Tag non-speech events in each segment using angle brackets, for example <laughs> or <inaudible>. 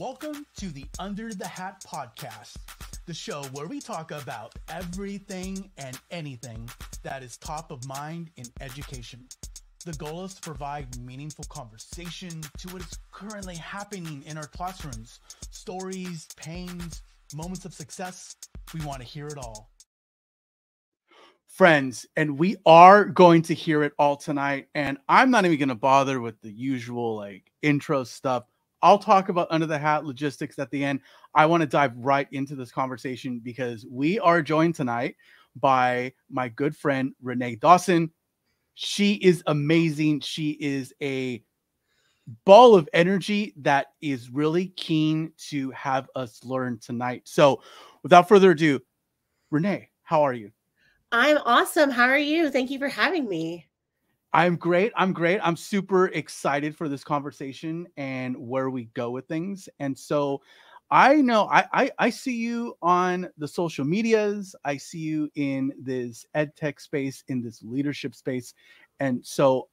Welcome to the Under the Hat podcast, the show where we talk about everything and anything that is top of mind in education. The goal is to provide meaningful conversation to what is currently happening in our classrooms stories, pains, moments of success. We want to hear it all. Friends, and we are going to hear it all tonight. And I'm not even going to bother with the usual like intro stuff. I'll talk about under the hat logistics at the end. I want to dive right into this conversation because we are joined tonight by my good friend Renee Dawson. She is amazing. She is a ball of energy that is really keen to have us learn tonight. So, without further ado, Renee, how are you? I'm awesome. How are you? Thank you for having me. I'm great. I'm great. I'm super excited for this conversation and where we go with things. And so I know I, I, I see you on the social medias. I see you in this ed tech space, in this leadership space. And so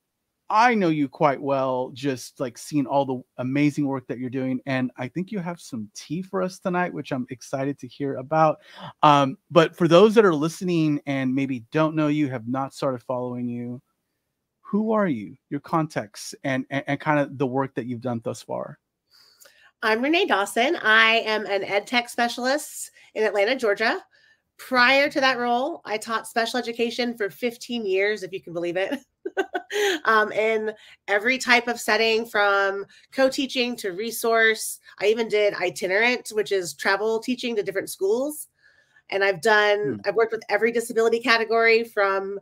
I know you quite well, just like seeing all the amazing work that you're doing. And I think you have some tea for us tonight, which I'm excited to hear about. Um, but for those that are listening and maybe don't know you, have not started following you, who are you, your context, and, and, and kind of the work that you've done thus far? I'm Renee Dawson. I am an ed tech specialist in Atlanta, Georgia. Prior to that role, I taught special education for 15 years, if you can believe it, <laughs> um, in every type of setting from co teaching to resource. I even did itinerant, which is travel teaching to different schools. And I've done, hmm. I've worked with every disability category from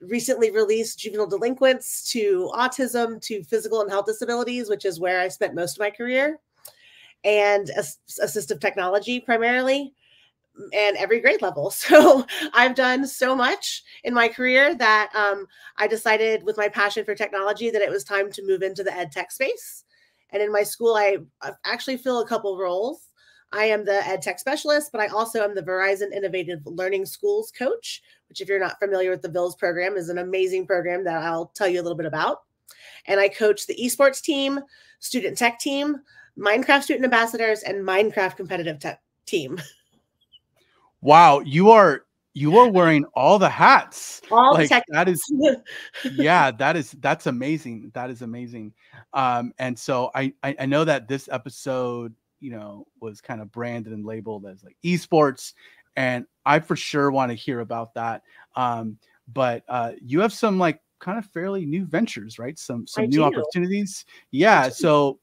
recently released juvenile delinquents to autism to physical and health disabilities, which is where I spent most of my career, and assistive technology primarily, and every grade level. <laughs> So I've done so much in my career that um, I decided, with my passion for technology, that it was time to move into the ed tech space. And in my school, I actually fill a couple roles. I am the ed tech specialist, but I also am the Verizon Innovative Learning Schools coach, which, if you're not familiar with the VILS program, is an amazing program that I'll tell you a little bit about. And I coach the esports team, student tech team, Minecraft student ambassadors, and Minecraft competitive tech team. <laughs> Wow, you are you are wearing all the hats. All like, the that is <laughs> yeah, that is that's amazing. That is amazing. Um, and so I, I I know that this episode you know was kind of branded and labeled as like esports and i for sure want to hear about that um but uh you have some like kind of fairly new ventures right? Some some I new do. opportunities? Yeah so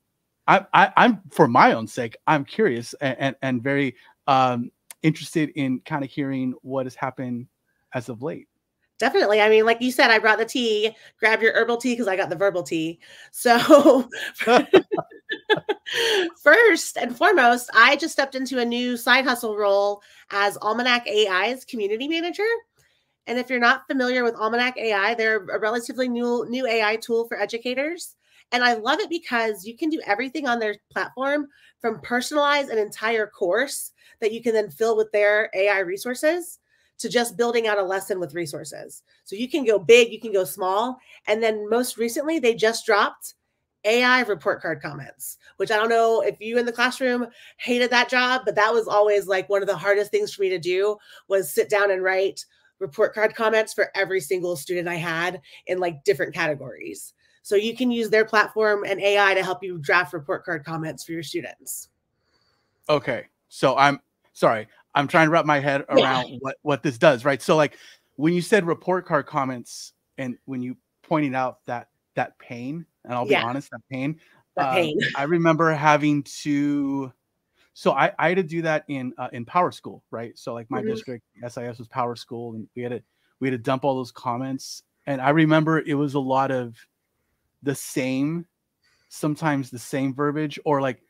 I, I i'm for my own sake i'm curious and and, and very um interested in kind of hearing what has happened as of late Definitely. I mean, like you said, I brought the tea. Grab your herbal tea because I got the verbal tea. So, <laughs> first and foremost, I just stepped into a new side hustle role as Almanac AI's community manager. And if you're not familiar with Almanac AI, they're a relatively new new AI tool for educators. And I love it because you can do everything on their platform from personalize an entire course that you can then fill with their AI resources to just building out a lesson with resources. So you can go big, you can go small. And then most recently, they just dropped AI report card comments, which I don't know if you in the classroom hated that job, but that was always like one of the hardest things for me to do was sit down and write report card comments for every single student I had in like different categories. So you can use their platform and AI to help you draft report card comments for your students. Okay. So I'm sorry. I'm trying to wrap my head around yeah. what what this does, right? So like when you said report card comments and when you pointed out that that pain, and I'll be yeah. honest, that pain, that uh, pain. I remember having to. So I, I had to do that in uh, in PowerSchool, right? So like my mm-hmm. district SIS was PowerSchool, and we had to we had to dump all those comments. And I remember it was a lot of the same, sometimes the same verbiage, or like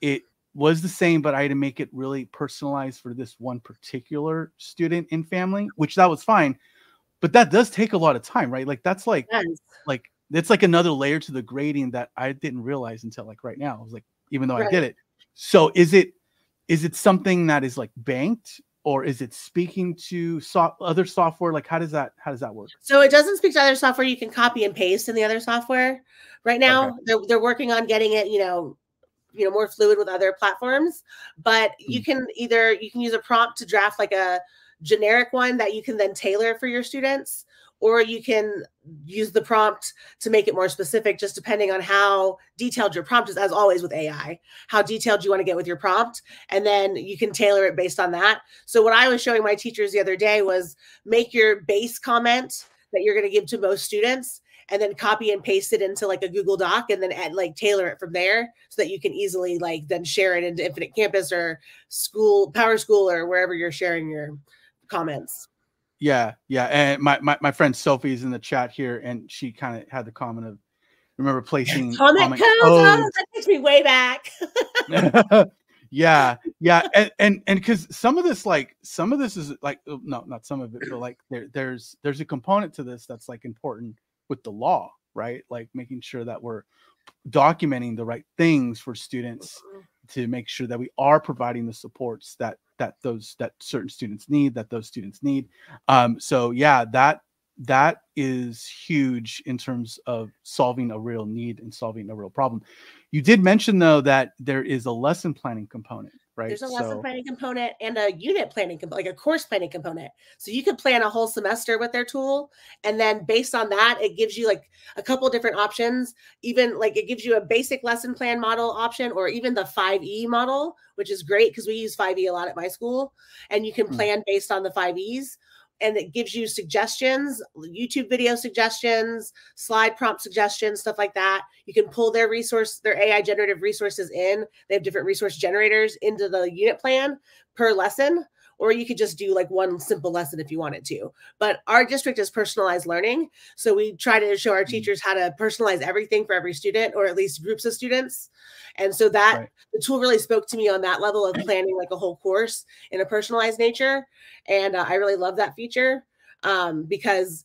it was the same, but I had to make it really personalized for this one particular student and family, which that was fine. But that does take a lot of time, right? Like that's like yes. like it's like another layer to the grading that I didn't realize until like right now. I was like, even though right. I did it. So is it is it something that is like banked or is it speaking to so- other software like how does that how does that work so it doesn't speak to other software you can copy and paste in the other software right now okay. they're, they're working on getting it you know you know more fluid with other platforms but you mm. can either you can use a prompt to draft like a generic one that you can then tailor for your students or you can use the prompt to make it more specific just depending on how detailed your prompt is as always with ai how detailed you want to get with your prompt and then you can tailor it based on that so what i was showing my teachers the other day was make your base comment that you're going to give to most students and then copy and paste it into like a google doc and then add like tailor it from there so that you can easily like then share it into infinite campus or school PowerSchool or wherever you're sharing your comments yeah, yeah. And my, my, my friend Sophie's in the chat here, and she kind of had the comment of remember placing <laughs> comment, comment codes. Oh, that takes me way back. <laughs> yeah, yeah, and and and because some of this, like some of this is like oh, no, not some of it, but like there there's there's a component to this that's like important with the law, right? Like making sure that we're documenting the right things for students mm-hmm. to make sure that we are providing the supports that that those that certain students need that those students need um, so yeah that that is huge in terms of solving a real need and solving a real problem you did mention though that there is a lesson planning component right? There's a lesson so, planning component and a unit planning, like a course planning component. So you could plan a whole semester with their tool, and then based on that, it gives you like a couple different options. Even like it gives you a basic lesson plan model option, or even the 5E model, which is great because we use 5E a lot at my school, and you can hmm. plan based on the 5Es and it gives you suggestions, YouTube video suggestions, slide prompt suggestions, stuff like that. You can pull their resource, their AI generative resources in. They have different resource generators into the unit plan per lesson or you could just do like one simple lesson if you wanted to. But our district is personalized learning. So we try to show our mm. teachers how to personalize everything for every student or at least groups of students. And so that right. the tool really spoke to me on that level of <clears throat> planning like a whole course in a personalized nature. And uh, I really love that feature um, because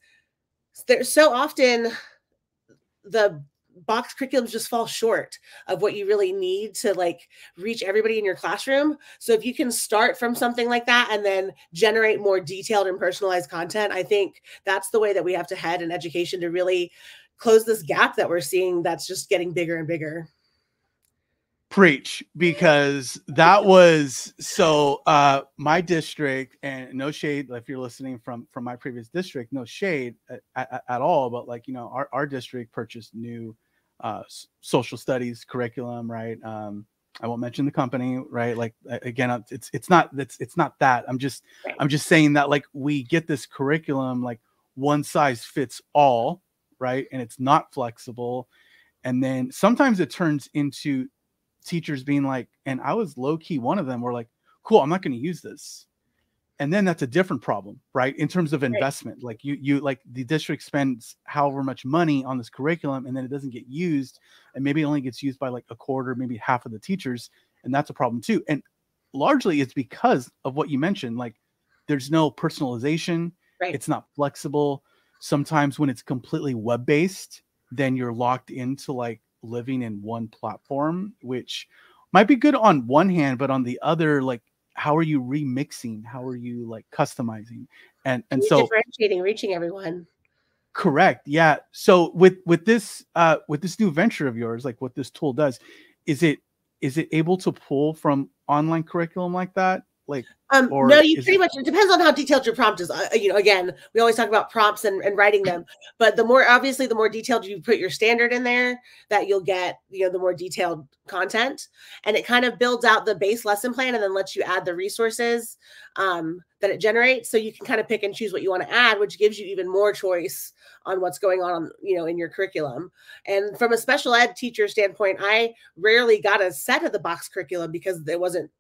there's so often the box curriculums just fall short of what you really need to like reach everybody in your classroom. So if you can start from something like that and then generate more detailed and personalized content, I think that's the way that we have to head in education to really close this gap that we're seeing that's just getting bigger and bigger preach because that was so uh my district and no shade if you're listening from from my previous district no shade at, at, at all but like you know our, our district purchased new uh social studies curriculum right? Um i won't mention the company right? Like again it's it's not it's it's not that. I'm just i'm just saying that like we get this curriculum like one size fits all right? And it's not flexible. And then sometimes it turns into teachers being like, and I was low key one of them were like, cool, I'm not going to use this. And then that's a different problem, right? In terms of investment, right. like you, you like the district spends however much money on this curriculum, and then it doesn't get used, and maybe it only gets used by like a quarter, maybe half of the teachers, and that's a problem too. And largely, it's because of what you mentioned, like there's no personalization, right. it's not flexible. Sometimes when it's completely web based, then you're locked into like living in one platform, which might be good on one hand, but on the other, like how are you remixing? How are you like customizing? And and You're so differentiating, reaching everyone. Correct. Yeah. So with with this uh with this new venture of yours, like what this tool does, is it is it able to pull from online curriculum like that? Like, um, no, you pretty it... much, it depends on how detailed your prompt is. Uh, you know, again, we always talk about prompts and, and writing them, but the more, obviously, the more detailed you put your standard in there, that you'll get, you know, the more detailed content. And it kind of builds out the base lesson plan and then lets you add the resources um, that it generates. So you can kind of pick and choose what you want to add, which gives you even more choice on what's going on, you know, in your curriculum. And from a special ed teacher standpoint, I rarely got a set of the box curriculum because it wasn't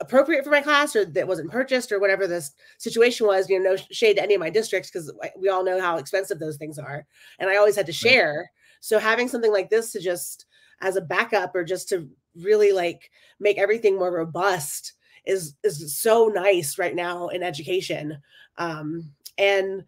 appropriate for my class or that wasn't purchased or whatever this situation was you know no shade to any of my districts because we all know how expensive those things are. And i always had to share. So having something like this to just as a backup or just to really like make everything more robust is is so nice right now in education. Um and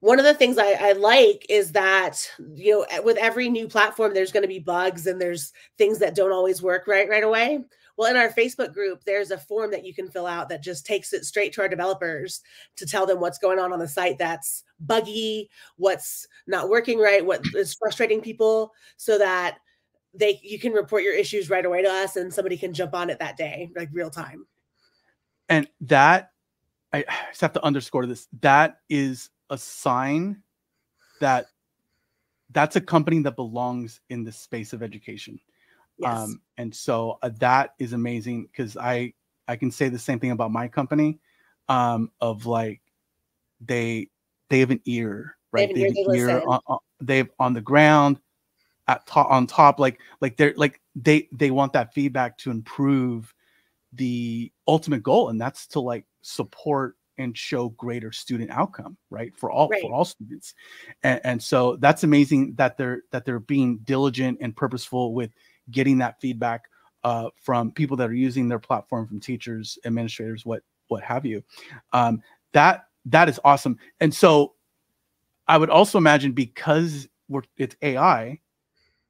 one of the things I, I, like is that you know with every new platform there's going to be bugs and there's things that don't always work right right away well, in our Facebook group, there's a form that you can fill out that just takes it straight to our developers to tell them what's going on on the site that's buggy, what's not working right, what is frustrating people, so that they you can report your issues right away to us and somebody can jump on it that day like real time. And that i just have to underscore this that is a sign that that's a company that belongs in the space of education yes. um and so uh, that is amazing because i i can say the same thing about my company um of like they they have an ear right they have an ear, ear on, on, they have on the ground at top on top like like they're like they they want that feedback to improve the ultimate goal and that's to like support and show greater student outcome right for all right. for all students and, and so that's amazing that they're that they're being diligent and purposeful with getting that feedback uh, from people that are using their platform from teachers administrators what what have you um, that that is awesome and so i would also imagine because we're it's ai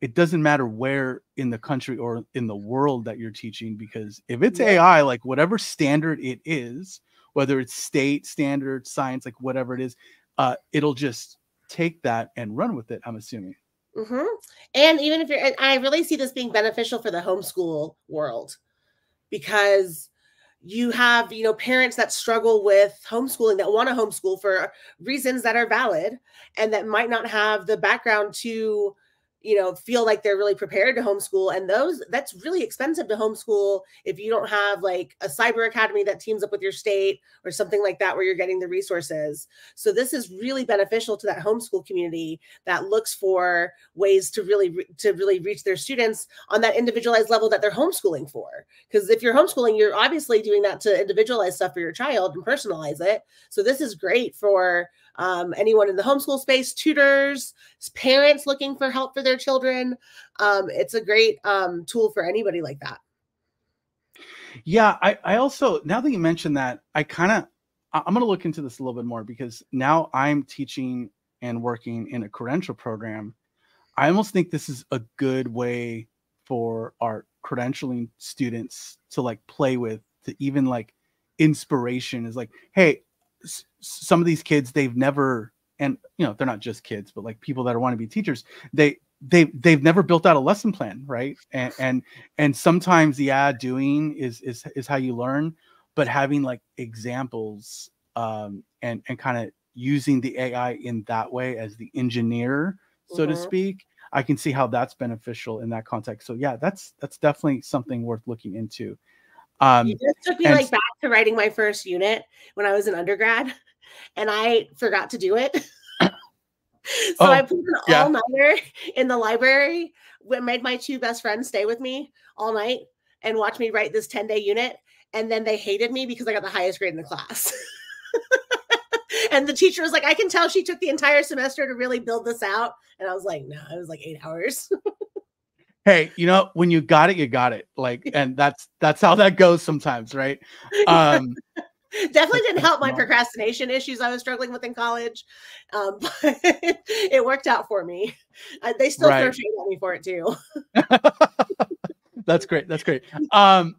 it doesn't matter where in the country or in the world that you're teaching because if it's yeah. AI, like whatever standard it is, whether it's state standard, science, like whatever it is, uh, it'll just take that and run with it. I'm assuming. Mm-hmm. And even if you're, I really see this being beneficial for the homeschool world because you have you know parents that struggle with homeschooling that want to homeschool for reasons that are valid and that might not have the background to you know feel like they're really prepared to homeschool and those that's really expensive to homeschool if you don't have like a cyber academy that teams up with your state or something like that where you're getting the resources. So this is really beneficial to that homeschool community that looks for ways to really to really reach their students on that individualized level that they're homeschooling for. Because if you're homeschooling you're obviously doing that to individualize stuff for your child and personalize it. So this is great for um, anyone in the homeschool space, tutors, parents looking for help for their children. Um, it's a great um, tool for anybody like that. Yeah, I, I also now that you mentioned that, I kind of I'm going to look into this a little bit more because now I'm teaching and working in a credential program. I almost think this is a good way for our credentialing students to like play with to even like inspiration is like hey some of these kids they've never and you know they're not just kids but like people that are want to be teachers they they they've never built out a lesson plan right? And and and sometimes yeah doing is is is how you learn but having like examples um and and kind of using the ai in that way as the engineer so mm-hmm. to speak i can see how that's beneficial in that context. So yeah that's that's definitely something worth looking into. Um, it just took me like back to writing my first unit when I was an undergrad, and I forgot to do it. <coughs> so oh, I put an yeah. all nighter in the library. Made my two best friends stay with me all night and watch me write this ten day unit, and then they hated me because I got the highest grade in the class. <laughs> and the teacher was like, "I can tell she took the entire semester to really build this out," and I was like, "No, it was like eight hours." <laughs> hey you know when you got it you got it. Like <laughs> and that's that's how that goes sometimes right? <laughs> Um definitely didn't help my procrastination issues i was struggling with in college um <laughs> but it worked out for me. Uh, they still right. throw shade at me for it too. That's great that's great. Um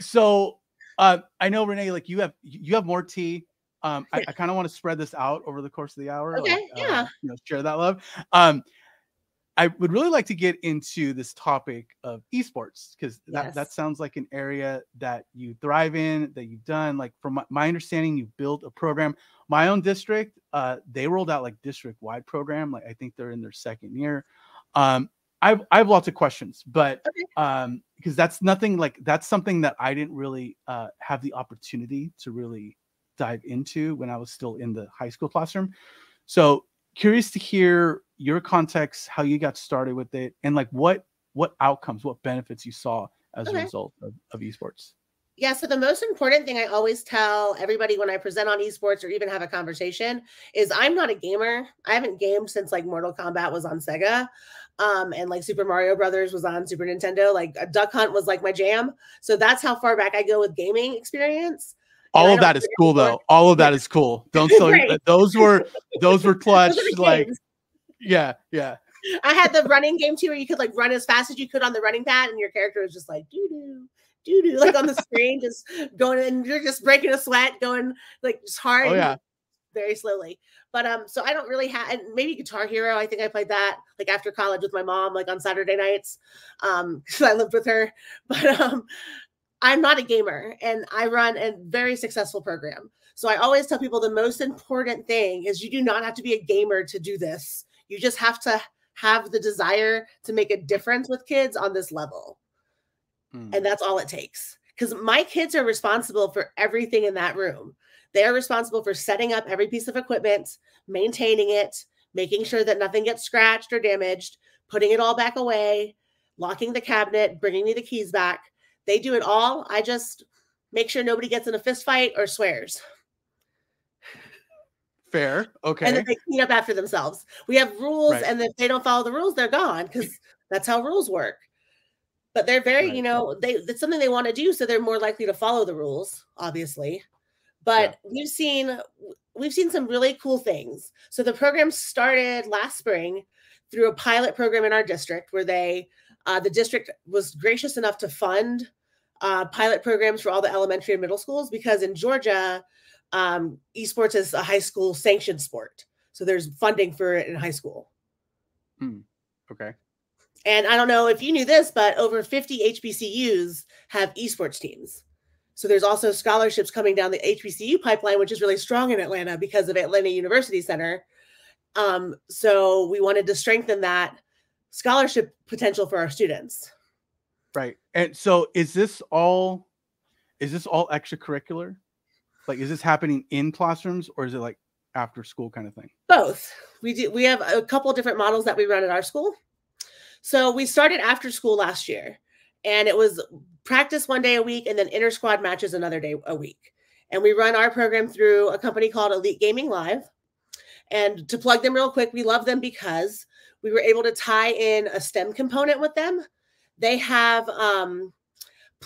so uh i know renee like you have you have more tea. Um i, I kind of want to spread this out over the course of the hour okay like, yeah. uh, you know share that love. Um I would really like to get into this topic of esports because that, yes. that sounds like an area that you thrive in, that you've done. Like from my, understanding, you've built a program. My own district, uh, they rolled out like district wide program. Like I think they're in their second year. Um, I've I have lots of questions, but okay. um, because that's nothing like that's something that I didn't really uh, have the opportunity to really dive into when I was still in the high school classroom. So curious to hear your context, how you got started with it, and like what what outcomes, what benefits you saw as okay. a result of, of esports. Yeah, so the most important thing I always tell everybody when I present on esports or even have a conversation is I'm not a gamer. I haven't gamed since like Mortal Kombat was on Sega. Um, and like Super Mario Brothers was on Super Nintendo. Like Duck Hunt was like my jam. So that's how far back I go with gaming experience all of that is cool though. All of that is cool. Don't tell right. <laughs> those were those were <laughs> clutch. those like yeah, yeah. I had the running game too, where you could like run as fast as you could on the running pad, and your character was just like doo doo doo doo, <laughs> like on the screen, just going and you're just breaking a sweat, going like just hard. Oh yeah. very slowly. But um, so I don't really have and maybe Guitar Hero. I think I played that like after college with my mom, like on Saturday nights. Um, because I lived with her. But um, I'm not a gamer and I run a very successful program. So I always tell people the most important thing is you do not have to be a gamer to do this. You just have to have the desire to make a difference with kids on this level. Mm. And that's all it takes. Because my kids are responsible for everything in that room. They are responsible for setting up every piece of equipment, maintaining it, making sure that nothing gets scratched or damaged, putting it all back away, locking the cabinet, bringing me the keys back. They do it all. I just make sure nobody gets in a fist fight or swears. Fair. Okay. And then they clean up after themselves. We have rules, right. and if they don't follow the rules, they're gone because that's how rules work. But they're very, right. you know, they it's something they want to do, so they're more likely to follow the rules, obviously. But yeah. we've seen we've seen some really cool things. So the program started last spring through a pilot program in our district where they uh, the district was gracious enough to fund uh, pilot programs for all the elementary and middle schools because in Georgia, um, esports is a high school sanctioned sport. So there's funding for it in high school. Hmm. Okay. And I don't know if you knew this, but over 50 HBCUs have esports teams. So there's also scholarships coming down the HBCU pipeline, which is really strong in Atlanta because of Atlanta University Center. Um, so we wanted to strengthen that scholarship potential for our students. Right. And so is this all is this all extracurricular? Like is this happening in classrooms or is it like after school kind of thing? Both. We do we have a couple different models that we run at our school. So we started after school last year and it was practice one day a week and then inter squad matches another day a week. And we run our program through a company called Elite Gaming Live. And to plug them real quick, we love them because we were able to tie in a STEM component with them. They have um,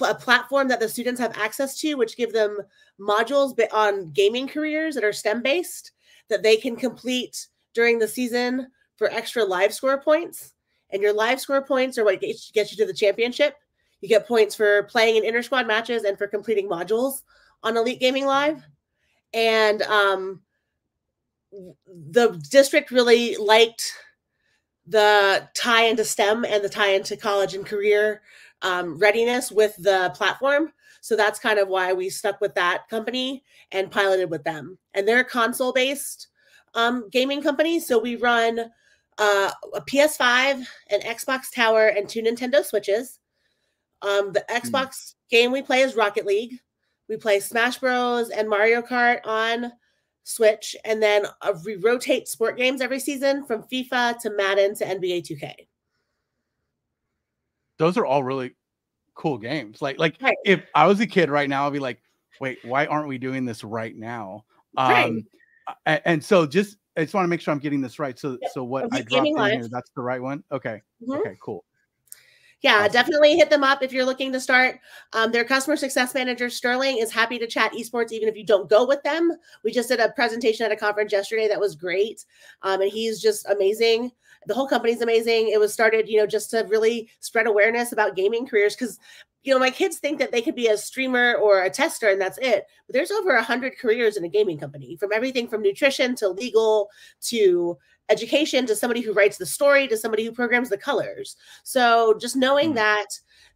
a platform that the students have access to, which give them modules on gaming careers that are STEM based that they can complete during the season for extra live score points. And your live score points are what gets you to the championship. You get points for playing in inter squad matches and for completing modules on Elite Gaming Live. And um, the district really liked the tie into STEM and the tie into college and career um, readiness with the platform. So that's kind of why we stuck with that company and piloted with them. And they're console based um, gaming company. So we run uh, a PS5, an Xbox Tower, and two Nintendo Switches. Um, the hmm. Xbox mm. game we play is Rocket League. We play Smash Bros. and Mario Kart on Switch, and then uh, we rotate sport games every season from FIFA to Madden to NBA 2K. Those are all really cool games. Like, like right. if I was a kid right now, I'd be like, "Wait, why aren't we doing this right now?" Um, right. and so just I just want to make sure I'm getting this right. So, yep. so what I dropped in here, that's the right one. Okay. Mm-hmm. Okay. Cool yeah, awesome. definitely hit them up if you're looking to start. Um, their customer success manager, Sterling, is happy to chat esports even if you don't go with them. We just did a presentation at a conference yesterday that was great. Um, and he's just amazing. The whole company's amazing. It was started, you know, just to really spread awareness about gaming careers because you know, my kids think that they could be a streamer or a tester and that's it. But there's over a hundred careers in a gaming company, from everything from nutrition to legal to education to somebody who writes the story to somebody who programs the colors. So just knowing mm-hmm. that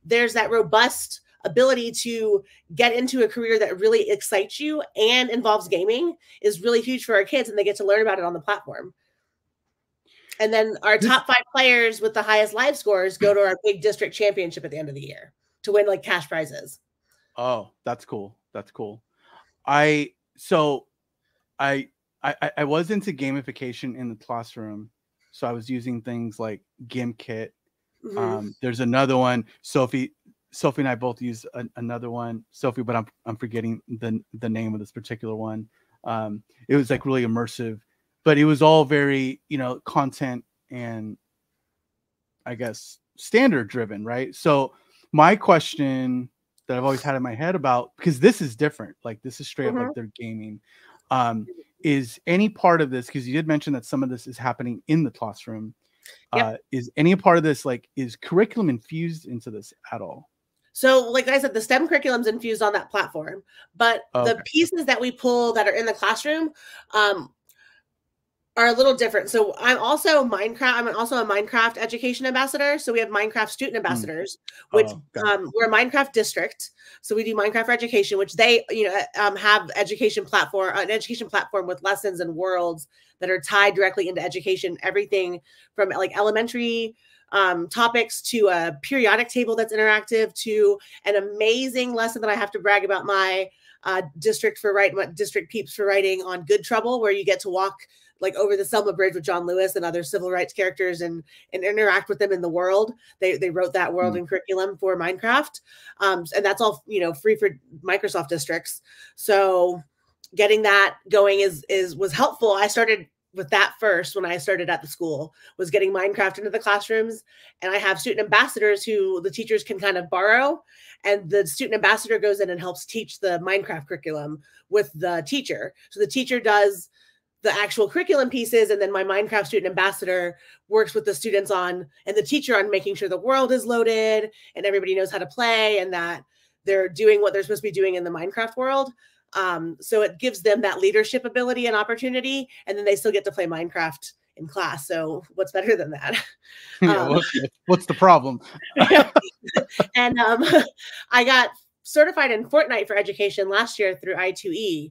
there's that robust ability to get into a career that really excites you and involves gaming is really huge for our kids and they get to learn about it on the platform. And then our top five players with the highest live scores go to our big district championship at the end of the year to win like cash prizes. Oh, that's cool. That's cool. I so I I, I was into gamification in the classroom. So I was using things like GimKit. Mm-hmm. Um, there's another one. Sophie, Sophie and I both use another one. Sophie, but I'm I'm forgetting the the name of this particular one. Um, it was like really immersive, but it was all very you know content and I guess standard driven, right? So my question that I've always had in my head about because this is different, like this is straight mm-hmm. up like mm-hmm. they're gaming. Um, is any part of this because you did mention that some of this is happening in the classroom yep. uh, is any part of this like is curriculum infused into this at all So, like I said, the STEM curriculum's infused on that platform, but Okay. the pieces that we pull that are in the classroom um, are a little different. So, I'm also Minecraft. I'm also a Minecraft education ambassador. So, we have Minecraft student ambassadors, which Oh, um, we're a Minecraft district. So, we do Minecraft for education, which they, you know, um, have education platform, an education platform with lessons and worlds that are tied directly into education. Everything from like elementary um, topics to a periodic table that's interactive to an amazing lesson that I have to brag about my uh, district for writing, what district peeps for writing on Good Trouble, where you get to walk like over the Selma Bridge with John Lewis and other civil rights characters and and interact with them in the world. They they wrote that world Mm. and curriculum for Minecraft, um, and that's all you know free for Microsoft districts. So getting that going is is was helpful. I started with that first when I started at the school was getting Minecraft into the classrooms. And I have student ambassadors who the teachers can kind of borrow. And the student ambassador goes in and helps teach the Minecraft curriculum with the teacher. So the teacher does the actual curriculum pieces, and then my Minecraft student ambassador works with the students on and the teacher on making sure the world is loaded and everybody knows how to play and that they're doing what they're supposed to be doing in the Minecraft world. Um, so it gives them that leadership ability and opportunity, and then they still get to play Minecraft in class. So what's better than that? <laughs> Yeah, um, what's, what's the problem? <laughs> and um, <laughs> I got certified in Fortnite for education last year through I2E.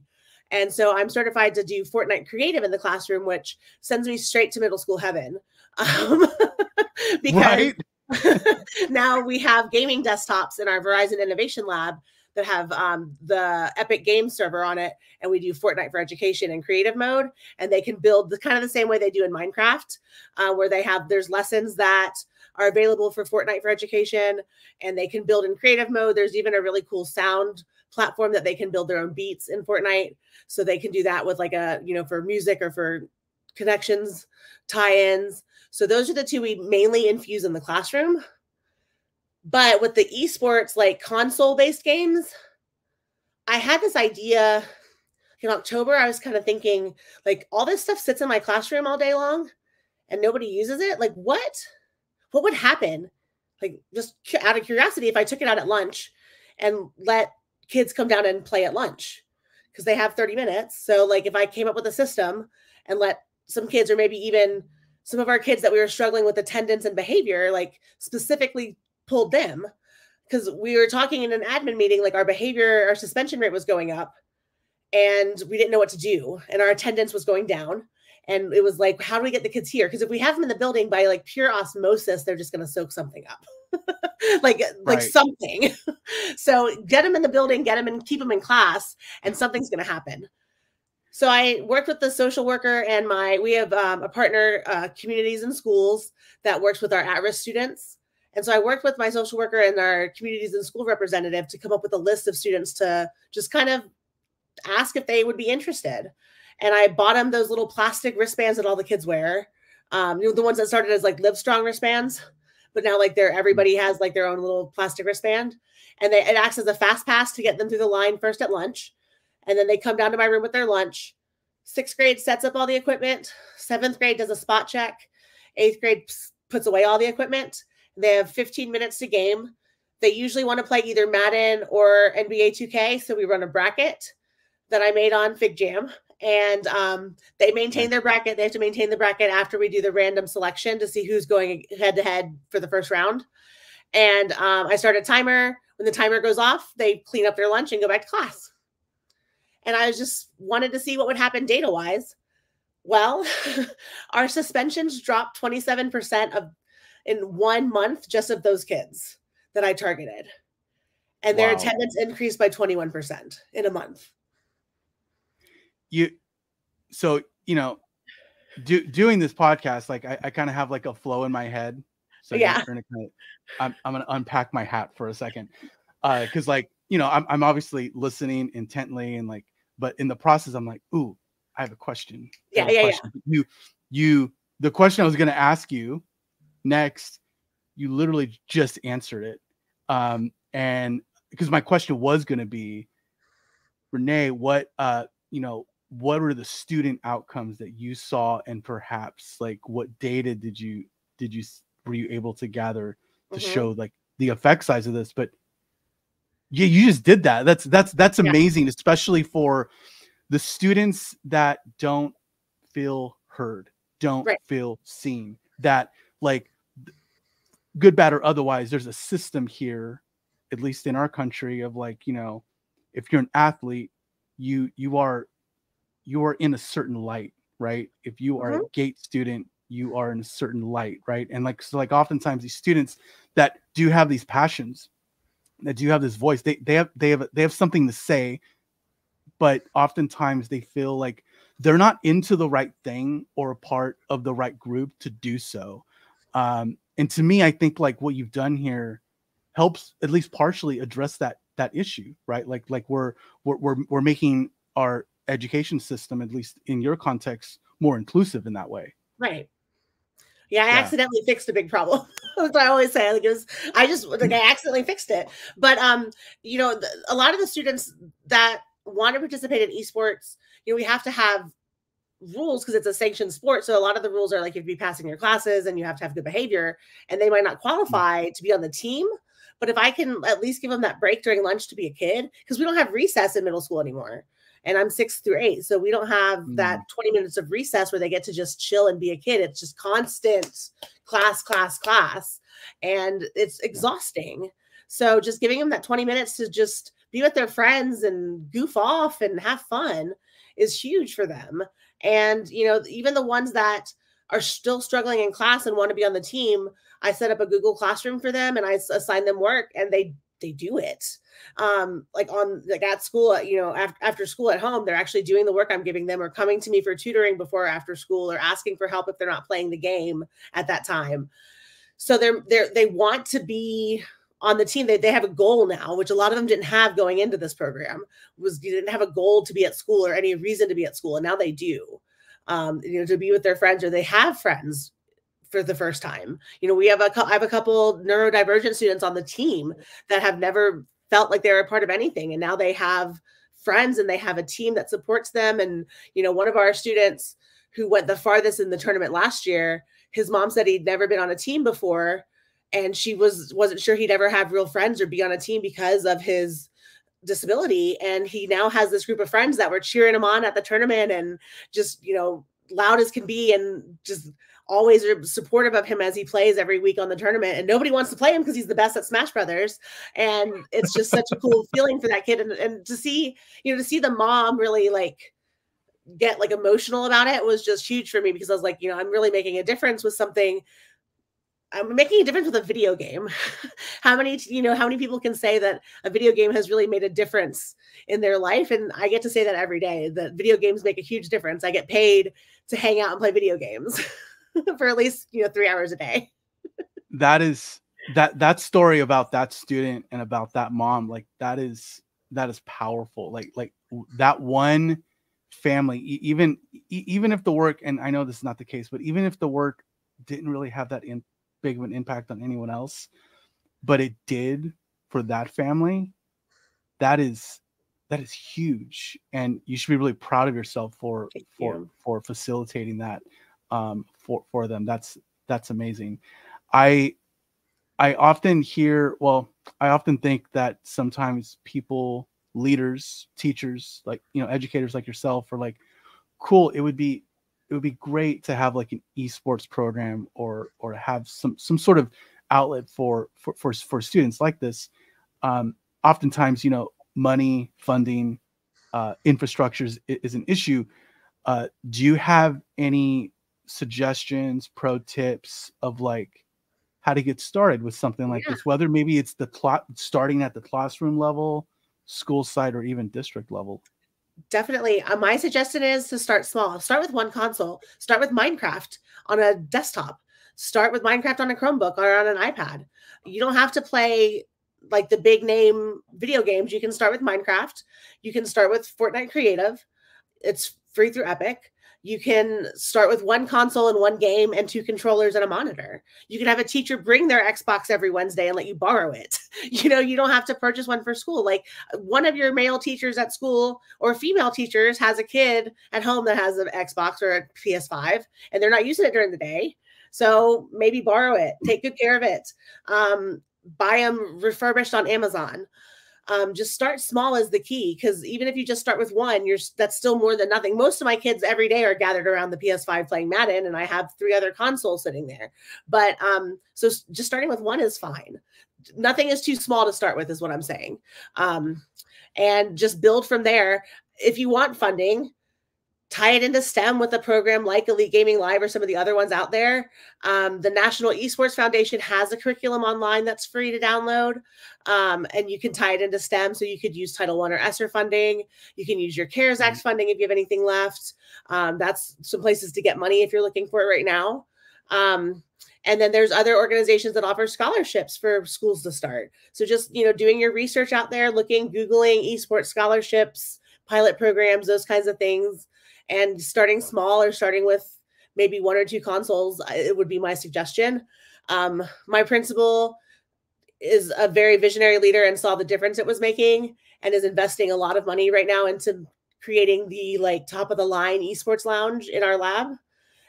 And so I'm certified to do Fortnite creative in the classroom, which sends me straight to middle school heaven. Um, <laughs> because Right? <laughs> now we have gaming desktops in our Verizon Innovation Lab that have um, the Epic Games server on it, and we do Fortnite for Education in creative mode, and they can build the kind of the same way they do in Minecraft, uh, where they have there's lessons that are available for Fortnite for Education, and they can build in creative mode. There's even a really cool sound platform that they can build their own beats in Fortnite, so they can do that with like a you know for music or for connections, tie-ins. So those are the two we mainly infuse in the classroom. But with the esports, like console based games, I had this idea in October. I was kind of thinking, like, all this stuff sits in my classroom all day long and nobody uses it. Like, what? What would happen? Like, just out of curiosity, if I took it out at lunch and let kids come down and play at lunch because they have 30 minutes. So, like, if I came up with a system and let some kids, or maybe even some of our kids that we were struggling with attendance and behavior, like specifically pulled them because we were talking in an admin meeting, like our behavior, our suspension rate was going up and we didn't know what to do. And our attendance was going down. And it was like, how do we get the kids here? Because if we have them in the building by like pure osmosis, they're just going to soak something up. <laughs> like like Right. something <laughs> so get them in the building get them and keep them in class and something's going to happen so I worked with the social worker and my we have um, a partner uh, communities and schools that works with our at-risk students. And so I worked with my social worker and our communities and school representative to come up with a list of students to just kind of ask if they would be interested. And I bought them those little plastic wristbands that all the kids wear. Um, you know, the ones that started as like Livestrong wristbands, but now like they're mm. everybody has like their own little plastic wristband. And they, it acts as a fast pass to get them through the line first at lunch and then they come down to my room with their lunch. Sixth grade sets up all the equipment. Seventh grade does a spot check. Eighth grade puts away all the equipment. They have 15 minutes to game. They usually want to play either Madden or NBA 2K. So we run a bracket that I made on FigJam. And um, they maintain their bracket. They have to maintain the bracket after we do the random selection to see who's going head to head for the first round. And um, I start a timer. When the timer goes off, they clean up their lunch and go back to class and I just wanted to see what would happen data wise. Well, <laughs> our suspensions dropped 27% of in one month just of those kids that I targeted. And their Wow. attendance increased by 21% in a month. You so you know do, doing this podcast like i, I kind of have like a flow in my head. So Yeah. gonna kinda- I'm, I'm gonna unpack my hat for a second. Uh because like you know I'm, I'm obviously listening intently and like but in the process i'm like ooh i have a question. Yeah, yeah, yeah. you. You the question i was gonna ask you next you literally just answered it. Um and because my question was gonna be renee what uh you know what were the student outcomes that you saw and perhaps like what data did you did you were you able to gather to Mhm. show like the effect size of this but Yeah, you just did that. That's that's that's amazing, yeah. especially for the students that don't feel heard, don't right. feel seen. That like good, bad, or otherwise, there's a system here, at least in our country, of like, you know, if you're an athlete, you you are you are in a certain light, right? If you are mm-hmm. a GATE student, you are in a certain light, right? And like so like oftentimes these students that do have these passions, that do have this voice, they they have they have they have something to say, but oftentimes they feel like they're not into the right thing or a part of the right group to do so. Um, and to me, I think like what you've done here helps at least partially address that that issue, right? Like like we're we're we're, we're making our education system, at least in your context, more inclusive in that way. Right. Yeah, I yeah. accidentally fixed a big problem. <laughs> That's what I always say. Like, it was, I just like I accidentally fixed it. But um, you know, the, a lot of the students that want to participate in esports, you know, we have to have rules because it's a sanctioned sport. So a lot of the rules are like you have to be passing your classes and you have to have good behavior, and they might not qualify mm-hmm. to be on the team. But if I can at least give them that break during lunch to be a kid, because we don't have recess in middle school anymore. And I'm six through eight. So we don't have mm. that 20 minutes of recess where they get to just chill and be a kid. It's just constant class, class, class. And it's exhausting. So just giving them that 20 minutes to just be with their friends and goof off and have fun is huge for them. And, you know, even the ones that are still struggling in class and want to be on the team, I set up a Google Classroom for them and I assign them work and they they do it. Um, like on like at school, you know, after, after school at home, they're actually doing the work I'm giving them or coming to me for tutoring before or after school or asking for help if they're not playing the game at that time. So they're they're they want to be on the team they, they have a goal now which a lot of them didn't have going into this program was you didn't have a goal to be at school or any reason to be at school and now they do um, you know to be with their friends or they have friends for the first time. You know, we have a I have a couple neurodivergent students on the team that have never felt like they're a part of anything, and now they have friends and they have a team that supports them. And you know, one of our students who went the farthest in the tournament last year, his mom said he'd never been on a team before, and she was wasn't sure he'd ever have real friends or be on a team because of his disability and he now has this group of friends that were cheering him on at the tournament and just you know loud as can be and just always are supportive of him as he plays every week on the tournament and nobody wants to play him because he's the best at smash brothers and it's just such a cool <laughs> feeling for that kid and, and to see you know to see the mom really like get like emotional about it was just huge for me because i was like you know i'm really making a difference with something I'm making a difference with a video game. <laughs> how many, you know, how many people can say that a video game has really made a difference in their life? And I get to say that every day that video games make a huge difference. I get paid to hang out and play video games. <laughs> <laughs> for at least you know three hours a day. <laughs> That is that that story about that student and about that mom like that is that is powerful. Like like that one family even even if the work and i know this is not the case but even if the work didn't really have that in, big of an impact on anyone else but it did for that family that is that is huge. And you should be really proud of yourself for Thank for you. for facilitating that um, for for them. That's that's amazing. I I often hear, well, I often think that sometimes people, leaders, teachers, like you know, educators like yourself, are like, cool. It would be it would be great to have like an esports program or or have some some sort of outlet for for for, for students like this. Um, oftentimes, you know, money, funding, uh, infrastructures is, is an issue. Uh, do you have any suggestions, pro tips of like how to get started with something like yeah. this, whether maybe it's the plot starting at the classroom level, school side, or even district level? Definitely. Uh, my suggestion is to start small. Start with one console. Start with Minecraft on a desktop. Start with Minecraft on a Chromebook or on an iPad. You don't have to play like the big name video games. You can start with Minecraft. You can start with Fortnite Creative. It's free through Epic. You can start with one console and one game and two controllers and a monitor. You can have a teacher bring their Xbox every Wednesday and let you borrow it. <laughs> You know, you don't have to purchase one for school. Like one of your male teachers at school or female teachers has a kid at home that has an Xbox or a PS5 and they're not using it during the day. So maybe borrow it, take good care of it, um, buy them refurbished on Amazon. Um, just start small is the key because even if you just start with one you're that's still more than nothing. Most of my kids every day are gathered around the ps5 playing madden and i have three other consoles sitting there. But um so just starting with one is fine. Nothing is too small to start with is what i'm saying. Um and just build from there. If you want funding tie it into STEM with a program like Elite Gaming Live or some of the other ones out there. Um, the National Esports Foundation has a curriculum online that's free to download, um, and you can tie it into STEM. So you could use Title One or ESSER funding. You can use your CARES Act mm-hmm. funding if you have anything left. Um, that's some places to get money if you're looking for it right now. Um, and then there's other organizations that offer scholarships for schools to start. So just you know, doing your research out there, looking, googling esports scholarships, pilot programs, those kinds of things and starting small or starting with maybe one or two consoles it would be my suggestion. Um, my principal is a very visionary leader and saw the difference it was making and is investing a lot of money right now into creating the like top of the line esports lounge in our lab.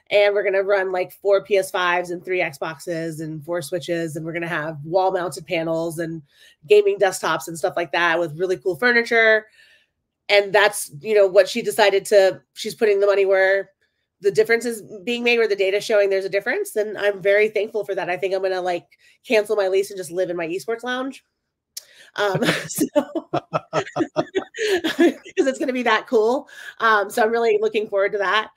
And we're going to run like four ps5s and three xboxes and four switches and we're going to have wall mounted panels and gaming desktops and stuff like that with really cool furniture and that's you know what she decided to she's putting the money where the difference is being made where the data showing there's a difference. And i'm very thankful for that. I think i'm gonna like cancel my lease and just live in my esports lounge. Um <laughs> so <laughs> because it's gonna be that cool. Um so i'm really looking forward to that.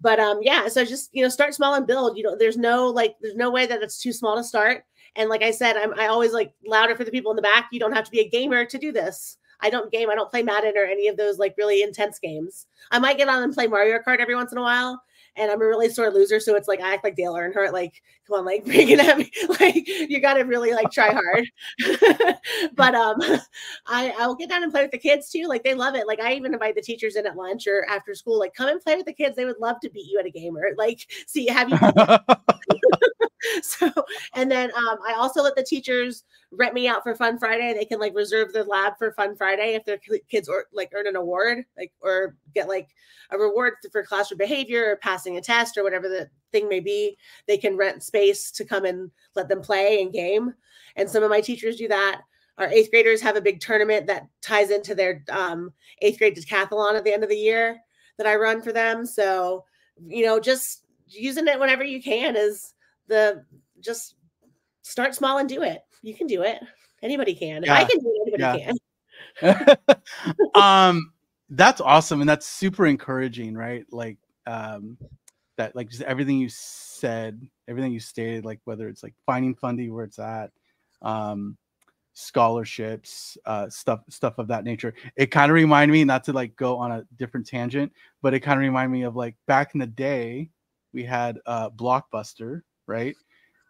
But um yeah so just you know start small and build. You know there's no like there's no way that it's too small to start. And like i said i'm i always like louder for the people in the back. You don't have to be a gamer to do this I don't game. I don't play Madden or any of those like really intense games. I might get on and play Mario Kart every once in a while. And I'm a really sore loser, so it's like I act like Dale Earnhardt, like, come on, like <laughs> bring it at me. <laughs> like you gotta really like try hard. <laughs> but um I I'll get down and play with the kids too. Like they love it. Like I even invite the teachers in at lunch or after school, like come and play with the kids. They would love to beat you at a game or like see have you <laughs> so and then um, I also let the teachers rent me out for Fun Friday. They can like reserve their lab for Fun Friday if their kids or like earn an award, like or get like a reward for classroom behavior or passing a test or whatever the thing may be. They can rent space to come and let them play and game. And some of my teachers do that. Our eighth graders have a big tournament that ties into their um, eighth grade decathlon at the end of the year that I run for them. So, you know, just using it whenever you can is the just start small and do it. You can do it. Anybody can. Yeah. I can do it, anybody yeah. can. <laughs> um that's awesome and that's super encouraging, right? Like um that like just everything you said, everything you stated, like whether it's like finding funding where it's at, um, scholarships, uh, stuff, stuff of that nature. It kind of reminded me, not to like go on a different tangent, but it kind of reminded me of like back in the day, we had uh Blockbuster, right?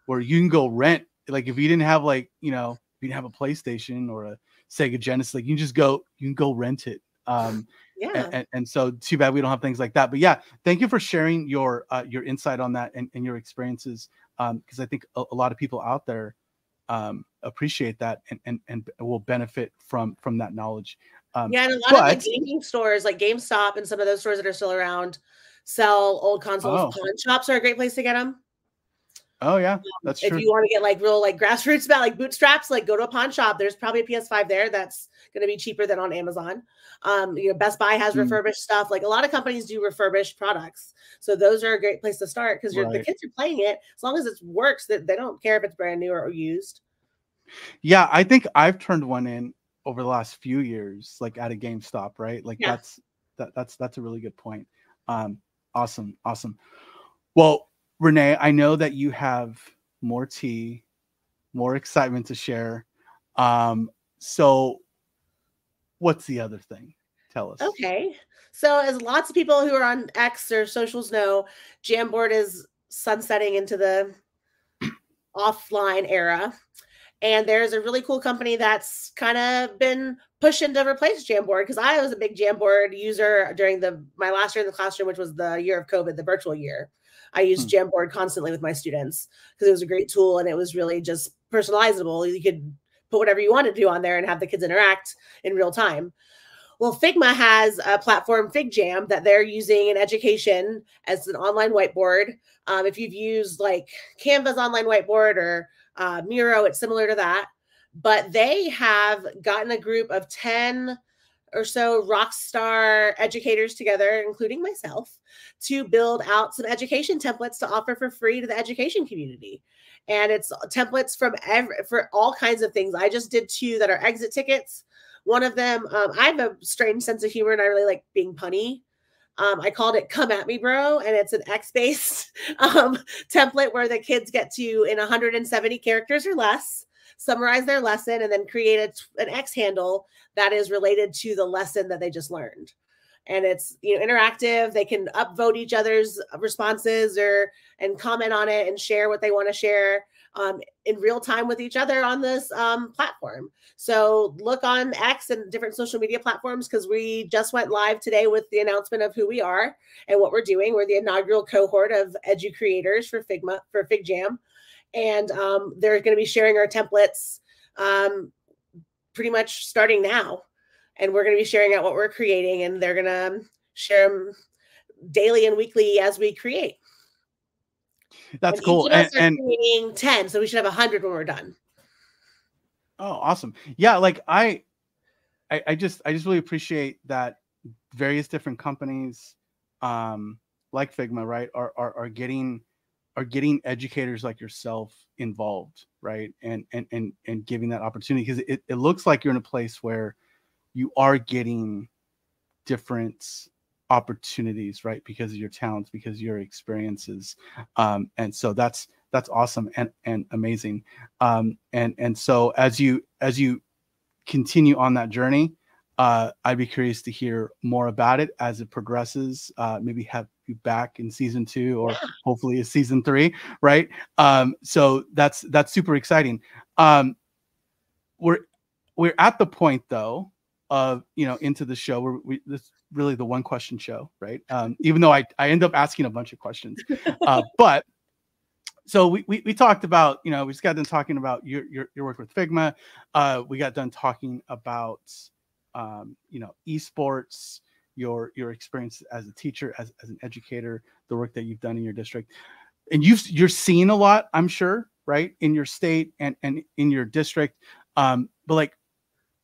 Where you can go rent, like if you didn't have like, you know, if you didn't have a PlayStation or a Sega Genesis, like you can just go, you can go rent it. Um, yeah. And, and, so too bad we don't have things like that. But yeah, thank you for sharing your uh, your insight on that and, and your experiences. Um, because I think a, a, lot of people out there um appreciate that and, and and will benefit from from that knowledge. Um, yeah, and a lot but, of the gaming stores like GameStop and some of those stores that are still around sell old consoles. Oh. Pawn shops are a great place to get them. Oh yeah, um, that's um, true. If you want to get like real like grassroots about like bootstraps, like go to a pawn shop. There's probably a PS5 there that's going to be cheaper than on Amazon. Um, you know, Best Buy has mm. refurbished stuff. Like a lot of companies do refurbished products, so those are a great place to start because right. the kids are playing it as long as it works. That they don't care if it's brand new or used. Yeah, I think I've turned one in over the last few years, like at a GameStop, right? Like yeah. that's that that's that's a really good point. Um, awesome, awesome. Well, Renee, I know that you have more tea, more excitement to share. Um, so what's the other thing? Tell us. Okay. So as lots of people who are on X or socials know, Jamboard is sunsetting into the <clears throat> offline era. And there's a really cool company that's kind of been pushing to replace Jamboard because I was a big Jamboard user during the my last year in the classroom, which was the year of COVID, the virtual year. I used hmm. Jamboard constantly with my students because it was a great tool and it was really just personalizable. You could put whatever you wanted to do on there and have the kids interact in real time. Well, Figma has a platform, FigJam, that they're using in education as an online whiteboard. Um, if you've used like Canva's online whiteboard or uh, Miro, it's similar to that. but they have gotten a group of 10 or so rock star educators together, including myself, to build out some education templates to offer for free to the education community. And it's templates from every for all kinds of things. I just did two that are exit tickets. One of them, um, I have a strange sense of humor and I really like being punny. Um, I called it "Come at Me, Bro," and it's an X-based <laughs> um, template where the kids get to, in 170 characters or less, summarize their lesson and then create a, an X handle that is related to the lesson that they just learned. And it's you know interactive. They can upvote each other's responses or and comment on it and share what they want to share um, in real time with each other on this um, platform. So look on X and different social media platforms because we just went live today with the announcement of who we are and what we're doing. We're the inaugural cohort of edu creators for Figma for FigJam, and um, they're going to be sharing our templates um, pretty much starting now. And we're going to be sharing out what we're creating, and they're going to share them daily and weekly as we create. That's and cool. and, and 10, so we should have 100 when we're done. Oh, awesome. Yeah, like I, I, I just I just really appreciate that various different companies um like Figma, right, are are, are getting are getting educators like yourself involved, right? And and and and giving that opportunity because it, it looks like you're in a place where you are getting different opportunities right? Because of your talents because your experiences. Um, and so that's that's awesome and and amazing. Um, and and so as you as you continue on that journey uh, i'd be curious to hear more about it as it progresses uh, maybe have you back in season two or hopefully a season three right um, so that's that's super exciting um, we're we're at the point though of you know into the show where we this really the one question show, right? Um, even though I, I end up asking a bunch of questions. Uh, <laughs> but so we, we, we talked about, you know, we just got done talking about your, your, your work with Figma. Uh, we got done talking about, um, you know, esports, your, your experience as a teacher, as, as an educator, the work that you've done in your district. And you've, you're seeing a lot, I'm sure, right, in your state and, and in your district. Um, but like,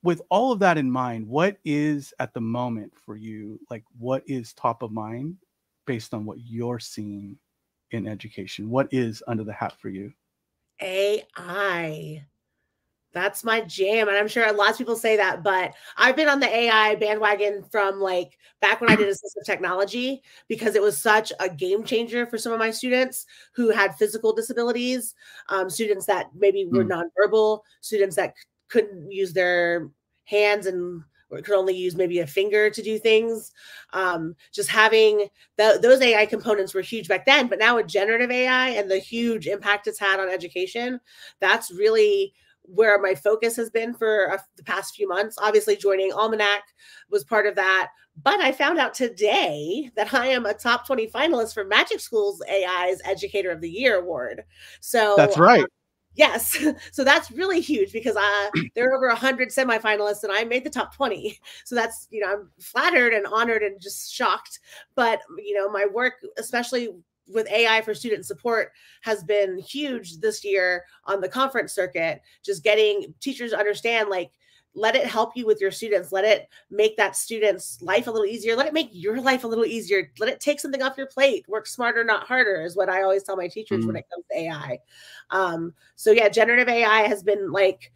with all of that in mind, what is at the moment for you, like what is top of mind based on what you're seeing in education? What is under the hat for you? AI. That's my jam. And I'm sure lots of people say that, but I've been on the AI bandwagon from like back when I did <clears throat> assistive technology because it was such a game changer for some of my students who had physical disabilities, um, students that maybe were mm. nonverbal, students that couldn't use their hands and or could only use maybe a finger to do things. Um, just having those AI components were huge back then, but now with generative AI and the huge impact it's had on education, that's really where my focus has been for uh, the past few months. Obviously, joining Almanac was part of that. But I found out today that I am a top 20 finalist for Magic School's AI's Educator of the Year award. So that's right. Um, Yes. <laughs> So that's really huge because uh, <clears throat> there are over 100 semifinalists and I made the top 20. So that's, you know, I'm flattered and honored and just shocked. But, you know, my work, especially with AI for student support, has been huge this year on the conference circuit, just getting teachers to understand like, let it help you with your students let it make that student's life a little easier let it make your life a little easier let it take something off your plate work smarter not harder is what i always tell my teachers mm. when it comes to ai um, so yeah generative ai has been like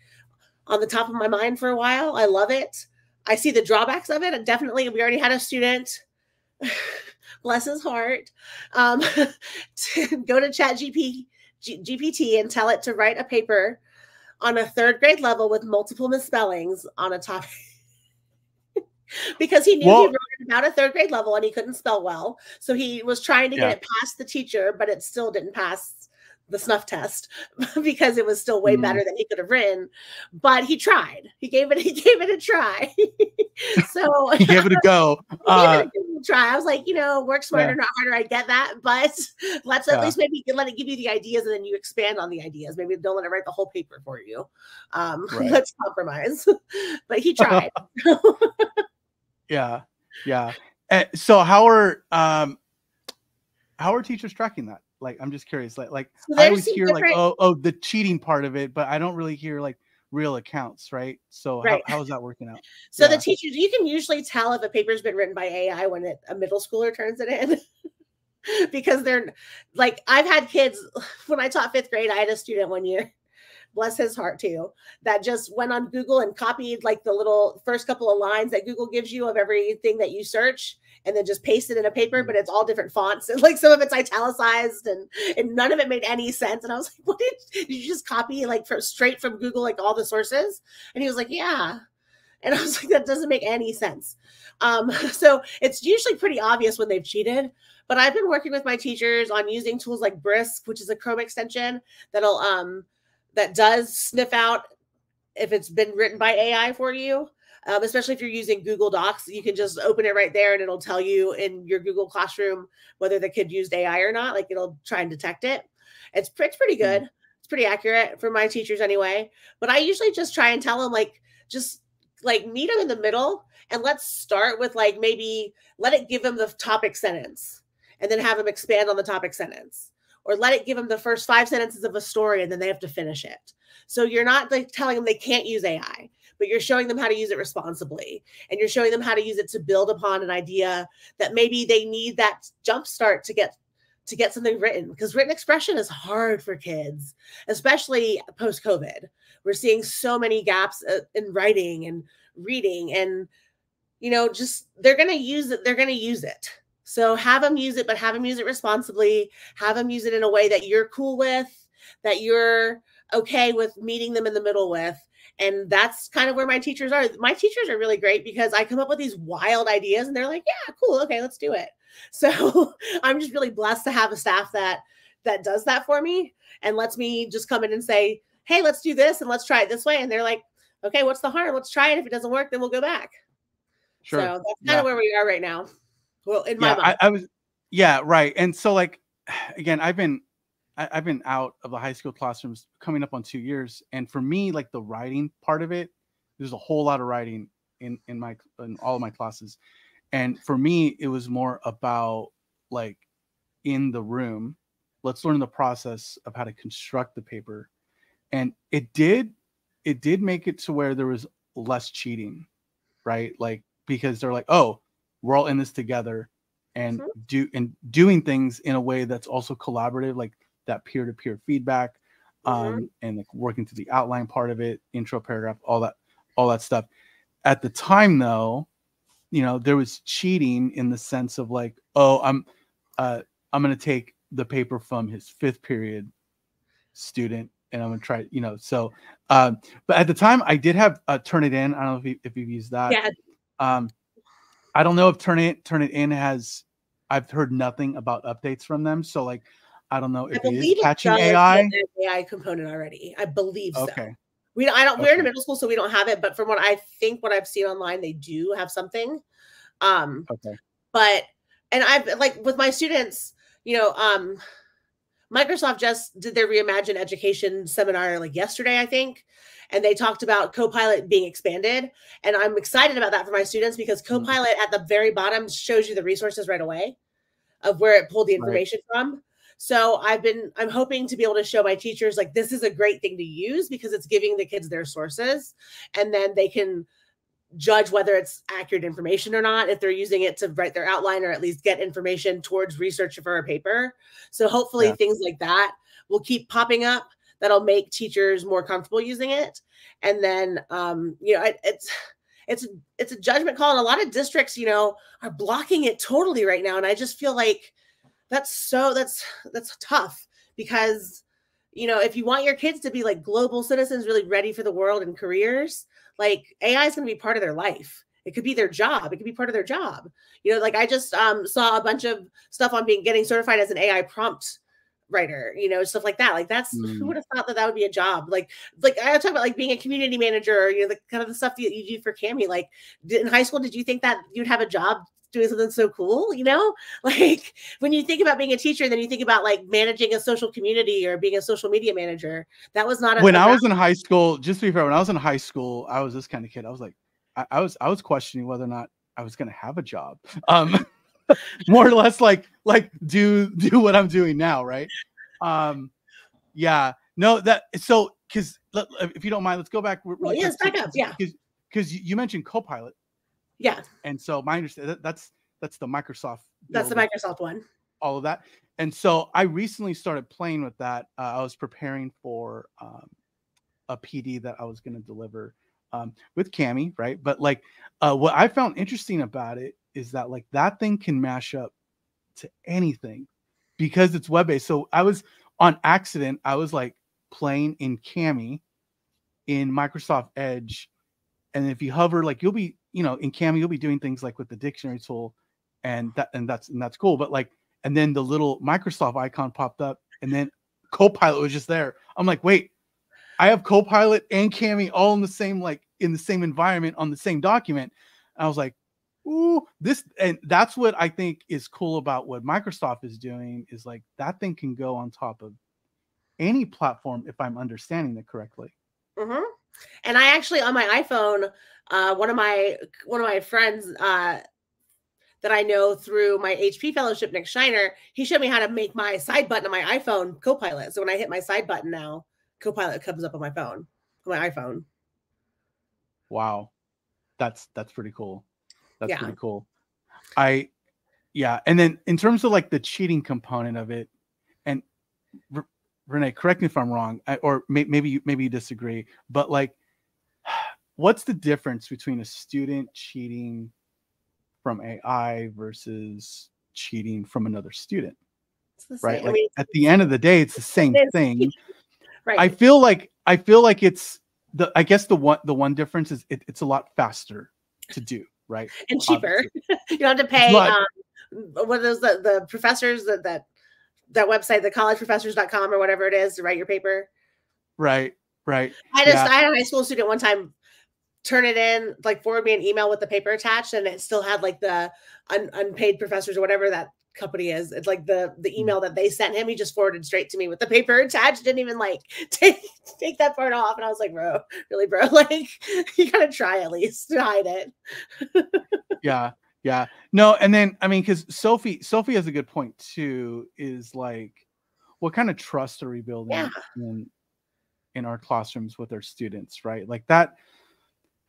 on the top of my mind for a while. I love it. I see the drawbacks of it. And definitely we already had a student <laughs> bless his heart um, <laughs> to go to chat GP, G, gpt and tell it to write a paper on a third grade level with multiple misspellings on a topic. <laughs> because he knew well, he wrote it about a third grade level and he couldn't spell well. So he was trying to yeah. get it past the teacher, but it still didn't pass the snuff test <laughs> because it was still way mm. better than he could have written. But he tried. He gave it. <laughs> He gave it a try. <laughs> so he gave it a go. Uh, it a try. I was like, you know, work smarter, yeah. not harder. I get that, but let's at yeah. least maybe let it give you the ideas and then you expand on the ideas. Maybe don't let it write the whole paper for you. Um, right. Let's compromise. but he tried. yeah, yeah. And eh, so how are um, how are teachers tracking that? Like, I'm just curious. Like, like so I always hear like, oh, oh, the cheating part of it, but I don't really hear like real accounts, right? So Right. how, how is that working out? <laughs> So the teachers, you can usually tell if a paper's been written by AI when it, a middle schooler turns it in. <laughs> because they're like, I've had kids <sighs> when I taught fifth grade, I had a student one year, bless his heart too, that just went on Google and copied like the little first couple of lines that Google gives you of everything that you search and then just pasted in a paper, but it's all different fonts. And <laughs> like some of it's italicized and, and none of it made any sense. And I was like, <laughs> what did, did you just copy like from straight from Google, like all the sources? And he was like, yeah. And <laughs> I was like, that doesn't make any sense. Um, so it's usually pretty obvious when they've cheated. But I've been working with my teachers on using tools like Brisk, which is a Chrome extension that'll um that does sniff out if it's been written by AI for you. Um, especially if you're using Google Docs, you can just open it right there and it'll tell you in your Google Classroom whether the kid used AI or not. Like it'll try and detect it. It's, it's pretty good. It's pretty accurate for my teachers anyway. But I usually just try and tell them like just like meet them in the middle and let's start with like maybe let it give them the topic sentence and then have them expand on the topic sentence or let it give them the first five sentences of a story and then they have to finish it. So you're not like telling them they can't use ai but you're showing them how to use it responsibly. And you're showing them how to use it to build upon an idea that maybe they need that jump start to get to get something written. Because written expression is hard for kids especially post covid we're seeing so many gaps uh, in writing and reading and you know just they're going to use it they're going to use it so have them use it but have them use it responsibly. Have them use it in a way that you're cool with that you're okay with meeting them in the middle with. And that's kind of where my teachers are. My teachers are really great because i come up with these wild ideas and they're like yeah cool. Okay let's do it. <laughs> So i'm just really blessed to have a staff that that does that for me and lets me just come in and say hey let's do this and let's try it this way. And they're like okay what's the harm? Let's try it. If it doesn't work then we'll go back. Sure. so that's kind Yeah. of where we are right now well in my yeah, mind I, I was yeah, right. And so like <sighs> again, I've been I, I've been out of the high school classrooms coming up on two years. And for me, like the writing part of it, there's a whole lot of writing in in my in all of my classes. And for me, it was more about like in the room, let's learn the process of how to construct the paper. And it did it did make it to where there was less cheating, right? Like because they're like, oh, we're all in this together and Mhm. do and doing things in a way that's also collaborative like that peer-to-peer feedback Mhm. um and like working through the outline part of it intro paragraph all that all that stuff at the time though you know there was cheating in the sense of like oh i'm uh i'm going to take the paper from his fifth period student and i'm going to try you know so um but at the time i did have uh, Turnitin i don't know if, you, if you've used that yeah um, I don't know if Turn It Turnitin has. I've heard nothing about updates from them, so like, I don't know if it believe is it catching AI. AI component already. I believe so. Okay, We I don't we're in a middle school, so we don't have it. But from what I think, what I've seen online, they do have something. Um, okay, but and I've like with my students, you know, um, Microsoft just did their reimagine education seminar like yesterday, I think, and they talked about Copilot being expanded, and I'm excited about that for my students because Mhm. Copilot at the very bottom shows you the resources right away of where it pulled the Right. information from. So I've been I'm hoping to be able to show my teachers like this is a great thing to use because it's giving the kids their sources and then they can judge whether it's accurate information or not if they're using it to write their outline or at least get information towards research for a paper. So hopefully Yeah. things like that will keep popping up that'll make teachers more comfortable using it. And then um you know it, it's it's it's a judgment call. And a lot of districts you know are blocking it totally right now. And I just feel like that's so that's that's tough because you know if you want your kids to be like global citizens really ready for the world and careers like ai is going to be part of their life. It could be their job. It could be part of their job. You know like i just um, saw a bunch of stuff on being getting certified as an ai prompt writer you know stuff like that like that's Mm. who would have thought that that would be a job like like i talk about like being a community manager you know the kind of the stuff that you do for Kami like did, in high school did you think that you'd have a job doing something so cool you know <laughs> like when you think about being a teacher then you think about like managing a social community or being a social media manager that was not a, when a I was in high school, just to be fair, when I was in high school, I was this kind of kid. I was like, I, I was I was questioning whether or not I was gonna have a job. <laughs> Um <laughs> more or less like like do do what I'm doing now, right? Um yeah, no, that so because if you don't mind, let's go back. Really yes, back up. Yeah. Because you mentioned Copilot. Yeah. And so my understanding that's that's the Microsoft. That's the Microsoft one. All of that. And so I recently started playing with that. Uh, I was preparing for um, a PD that I was going to deliver um, with Kami, right? But like, uh, what I found interesting about it is that like that thing can mash up to anything because it's web based. So I was on accident. I was like playing in Kami in Microsoft Edge, and if you hover, like you'll be, you know, in Kami, you'll be doing things like with the dictionary tool, and that and that's and that's cool. But like, and then the little Microsoft icon popped up, and then Copilot was just there. I'm like, wait, I have Copilot and Kami all in the same like in the same environment on the same document. And I was like, ooh, this and that's what I think is cool about what Microsoft is doing is like that thing can go on top of any platform if I'm understanding it correctly. Mm-hmm. And I actually on my iPhone, uh, one of my one of my friends uh, that I know through my HP fellowship, Nick Shiner, he showed me how to make my side button on my iPhone Copilot. So when I hit my side button now, Copilot comes up on my phone, on my iPhone. Wow, that's that's pretty cool. That's yeah. pretty cool. I, yeah, and then in terms of like the cheating component of it, and R- Renee, correct me if I'm wrong, or may- maybe you, maybe you disagree, but like, <sighs> what's the difference between a student cheating from AI versus cheating from another student? Right. Like I mean, at the end of the day, it's the same thing. Right. I feel like I feel like it's the I guess the one the one difference is it, it's a lot faster to do, right? And cheaper. <laughs> you don't have to pay not, um what are those the, the professors that that that website, the collegeprofessors.com or whatever it is to write your paper. Right, right. I just yeah. I had a high school student one time turn it in, like forward me an email with the paper attached, and it still had like the un, unpaid professors or whatever that company is. It's like the the mm. email that they sent him. He just forwarded straight to me with the paper attached. Didn't even like <laughs> take take that part off. And I was like, bro, really, bro, <laughs> like you gotta try at least to hide it. <laughs> yeah, yeah. No, and then I mean, because Sophie Sophie has a good point too. Is like, what kind of trust are we building yeah. in in our classrooms with our students, right? Like that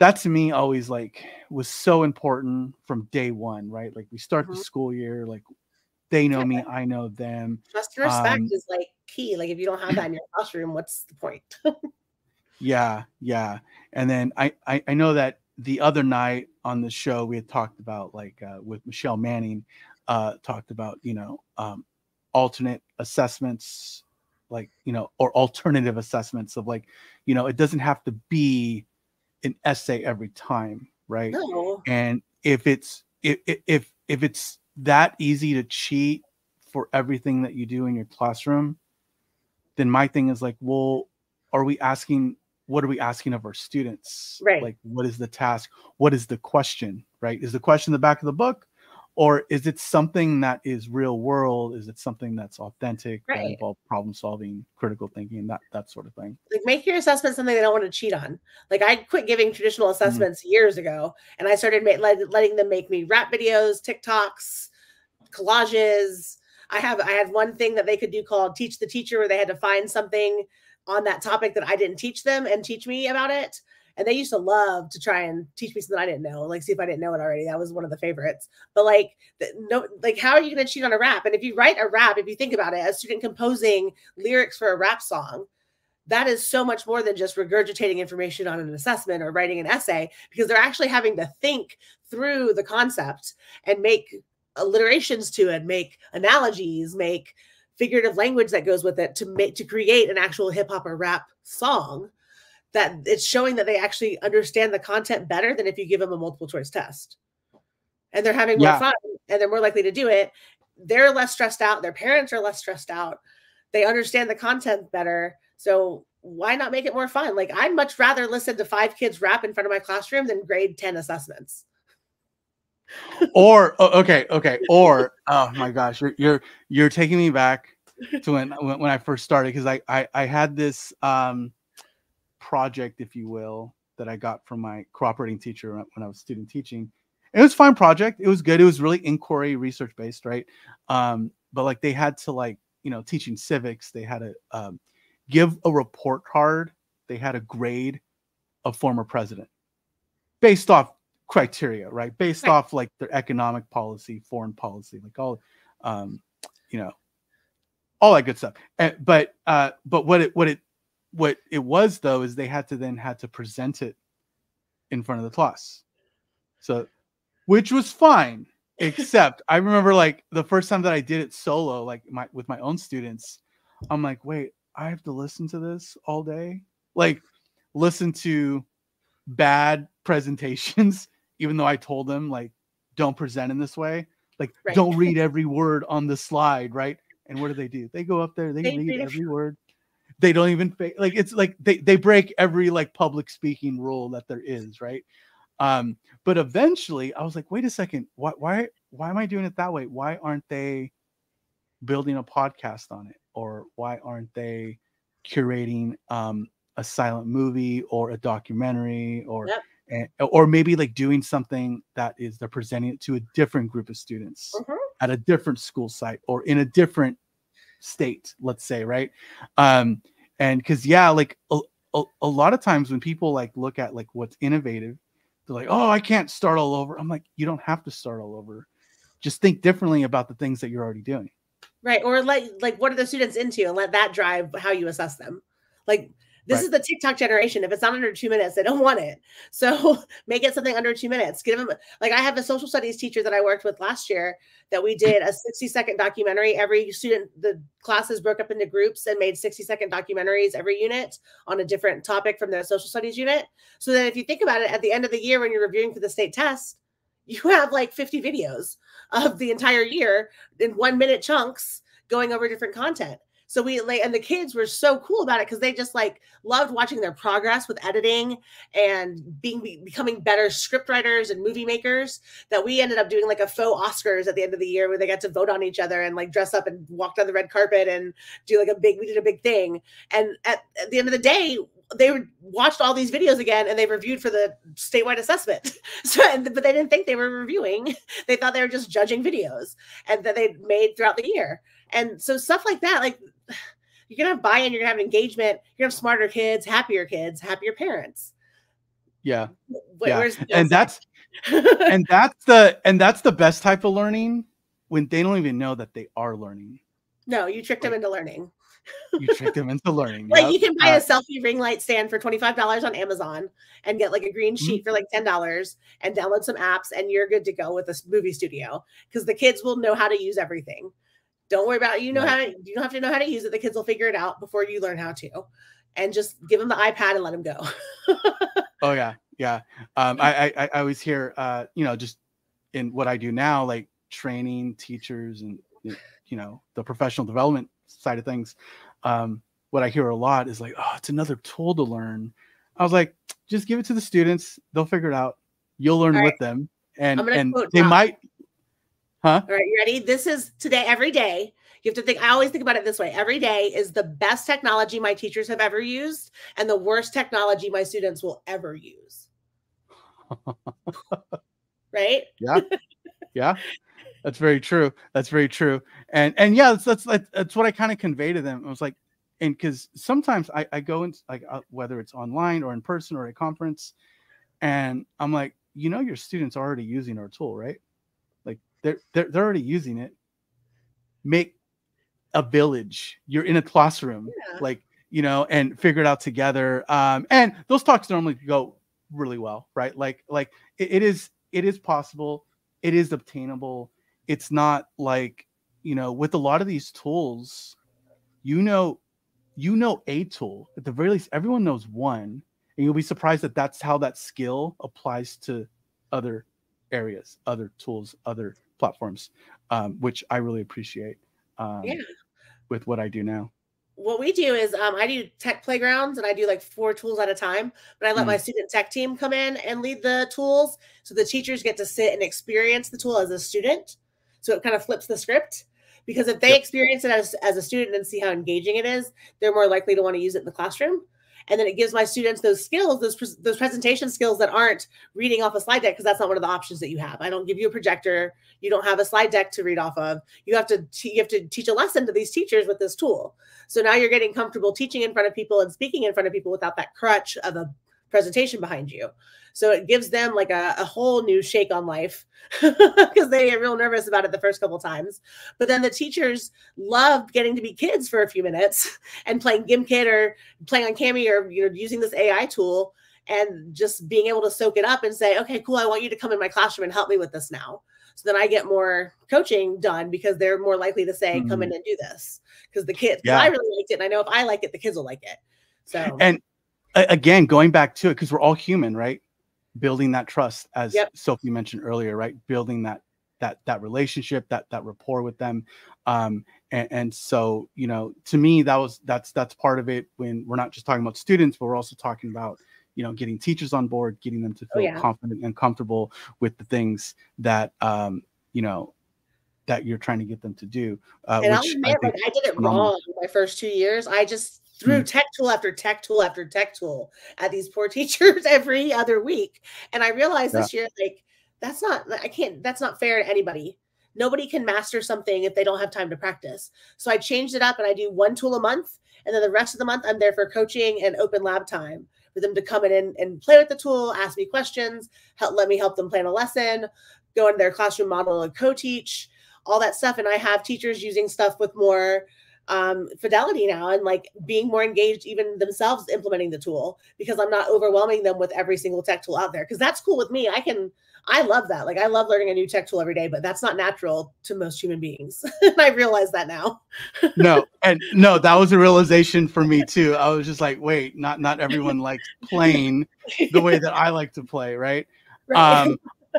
that to me always like was so important from day one right like we start mm-hmm. the school year like they know me, I know them. Trust and respect um, is like key. Like if you don't have that in your classroom, what's the point? <laughs> yeah, yeah. And then I, I, I know that the other night on the show we had talked about like uh, with Michelle Manning, uh, talked about you know um, alternate assessments, like you know, or alternative assessments of like you know it doesn't have to be an essay every time, right? No. And if it's if if if it's that easy to cheat for everything that you do in your classroom, then my thing is like, well, are we asking what are we asking of our students? Right. Like what is the task? What is the question? Right? Is the question the back of the book? Or is it something that is real world? Is it something that's authentic right. that involves problem solving, critical thinking, that that sort of thing? Like make your assessment something they don't want to cheat on. Like I quit giving traditional mm-hmm. assessments mm-hmm. years ago, and I started ma- letting them make me rap videos, TikToks, collages. I have I had one thing that they could do called teach the teacher where they had to find something on that topic that I didn't teach them and teach me about it. And they used to love to try and teach me something I didn't know, like see if I didn't know it already. That was one of the favorites. But like, no, like how are you going to cheat on a rap? And if you write a rap, if you think about it, a student composing lyrics for a rap song, that is so much more than just regurgitating information on an assessment or writing an essay because they're actually having to think through the concept and make alliterations to it, make analogies, make figurative language that goes with it to make to create an actual hip hop or rap song that it's showing that they actually understand the content better than if you give them a multiple choice test. And they're having more yeah. fun and they're more likely to do it. They're less stressed out, their parents are less stressed out. They understand the content better. So why not make it more fun? Like I'd much rather listen to five kids rap in front of my classroom than grade 10 assessments or okay, okay, or oh my gosh, you're you're you're taking me back to when when I first started because I, I I had this um project, if you will, that I got from my cooperating teacher when I was student teaching. It was fun project. It was good. It was really inquiry research based, right? Um, but like they had to like you know teaching civics, they had to um, give a report card they had a grade a former president based off criteria, right? Based right. off like their economic policy, foreign policy, like all, um, you know, all that good stuff. And, but uh, but what it what it what it was though is they had to then had to present it in front of the class, so which was fine. <laughs> Except I remember like the first time that I did it solo, like my with my own students, I'm like, wait, I have to listen to this all day, like listen to bad <laughs> presentations, even though I told them like don't present in this way, like right. don't read every word on the slide, right? And what do they do? They go up there, they, they read every word. They don't even like it's like they they break every like public speaking rule that there is, right? Um, but eventually I was like, wait a second, why why why am I doing it that way? Why aren't they building a podcast on it? Or why aren't they curating um a silent movie or a documentary or yep. And, or maybe like doing something that is they're presenting it to a different group of students mm-hmm. at a different school site or in a different state let's say right? Um and because yeah like a, a, a lot of times when people like look at like what's innovative they're like oh i can't start all over. I'm like you don't have to start all over. Just think differently about the things that you're already doing. Right or like like what are the students into and let that drive how you assess them. Like this right. is the TikTok generation. If it's not under two minutes, they don't want it. <laughs> So make it something under two minutes. Give them like I have a social studies teacher that I worked with last year that we did a 60 second documentary. Every student, the classes broke up into groups and made 60 second documentaries every unit on a different topic from the social studies unit. So that if you think about it, at the end of the year when you're reviewing for the state test, you have like 50 videos of the entire year in one minute chunks going over different content. So we like, and the kids were so cool about it because they just like loved watching their progress with editing and being becoming better script writers and movie makers. That we ended up doing like a faux Oscars at the end of the year where they got to vote on each other and like dress up and walk down the red carpet and do like a big. We did a big thing, and at, at the end of the day, they watched all these videos again and they reviewed for the statewide assessment. <laughs> So, but they didn't think they were reviewing. <laughs> They thought they were just judging videos and that they made throughout the year. And so stuff like that, like <sighs> you're gonna have buy-in, you're gonna have engagement, you're gonna have smarter kids, happier kids, happier parents. Yeah. yeah. And that's <laughs> and that's the and that's the best type of learning when they don't even know that they are learning. No, you tricked like, them into learning. you tricked them into learning. <laughs> like yep. you can buy uh, a selfie ring light stand for $25 on Amazon and get like a green mm-hmm. sheet mm-hmm. for like $10 and download some apps and you're good to go with a movie studio because the kids will know how to use everything. Don't worry about it. You know right. how to, you don't have to know how to use it. The kids will figure it out before you learn how to. And just give them the iPad and let them go. <laughs> oh yeah, yeah. Um, I, I I always hear uh, you know, just in what I do now, like training teachers and you know the professional development side of things. Um, what I hear a lot is like, oh, it's another tool to learn. I was like, just give it to the students; they'll figure it out. You'll learn with them, and and they might Huh? All right, you ready? This is today, every day. You have to think, I always think about it this way every day is the best technology my teachers have ever used and the worst technology my students will ever use. <laughs> right? Yeah. Yeah. That's very true. That's very true. And and yeah, that's that's that's what I kind of convey to them. I was like, and because sometimes I, I go into like uh, whether it's online or in person or a conference, and I'm like, you know, your students are already using our tool, right? They're, they're, they're already using it. Make a village. You're in a classroom, yeah. like, you know, and figure it out together. Um, and those talks normally go really well, right? Like, like it, it is, it is possible. It is obtainable. It's not like, you know, with a lot of these tools, you know, you know a tool at the very least. Everyone knows one, and you'll be surprised that that's how that skill applies to other areas, other tools, other platforms, um, which I really appreciate um, yeah. with what I do now. What we do is um, I do tech playgrounds and I do like four tools at a time, but I let mm. my student tech team come in and lead the tools. So the teachers get to sit and experience the tool as a student. So it kind of flips the script because if they yep. experience it as, as a student and see how engaging it is, they're more likely to want to use it in the classroom. And then it gives my students those skills those those presentation skills that aren't reading off a slide deck because that's not one of the options that you have. I don't give you a projector. You don't have a slide deck to read off of. You have to you have to teach a lesson to these teachers with this tool. So now you're getting comfortable teaching in front of people and speaking in front of people without that crutch of a presentation behind you so it gives them like a, a whole new shake on life <laughs> because they get real nervous about it the first couple times. But then the teachers loved getting to be kids for a few minutes <laughs> and playing Gimkit or playing on Kami or you know using this AI tool and just being able to soak it up and say, okay, cool, I want you to come in my classroom and help me with this now. So then I get more coaching done because they're more likely to say, mm-hmm. come in and do this. Because the kids, yeah. I really liked it. And I know if I like it, the kids will like it. So and again, going back to it, because we're all human, right? building that trust as yep. sophie mentioned earlier right building that that that relationship that that rapport with them um and, and, so you know to me that was that's that's part of it when we're not just talking about students but we're also talking about you know getting teachers on board getting them to oh, feel oh, yeah. confident and comfortable with the things that um you know that you're trying to get them to do uh, and I'll admit, I, like, I did it wrong my first two years i just threw mm. tech tool after tech tool after tech tool at these poor <laughs> teachers every other week. And I realized yeah. this year, like, that's not, I can't, that's not fair to anybody. Nobody can master something if they don't have time to practice. So I changed it up and I do one tool a month. And then the rest of the month, I'm there for coaching and open lab time for them to come in and, and play with the tool, ask me questions, help, let me help them plan a lesson, go into their classroom model and co teach, all that stuff. And I have teachers using stuff with more um, fidelity now and like being more engaged even themselves implementing the tool because i'm not overwhelming them with every single tech tool out there. Because that's cool with me. I can i love that. Like i love learning a new tech tool every day but that's not natural to most human beings. <laughs> And i realize that now. <laughs> No and no that was a realization for me too. I was just like wait not not everyone likes playing the way that i like to play right, <laughs> right. um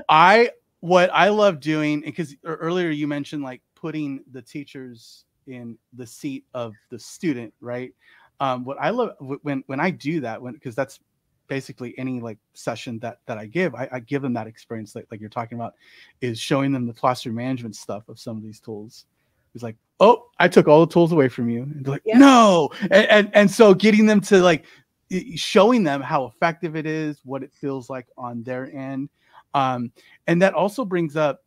i what i love doing because earlier you mentioned like putting the teachers in the seat of the student, right? Um, what I love when when I do that, when because that's basically any like session that that I give, I, I give them that experience like, like you're talking about, is showing them the classroom management stuff of some of these tools. It's like, oh, I took all the tools away from you. And they're like, yeah. no. And, and and so getting them to like showing them how effective it is, what it feels like on their end. Um, and that also brings up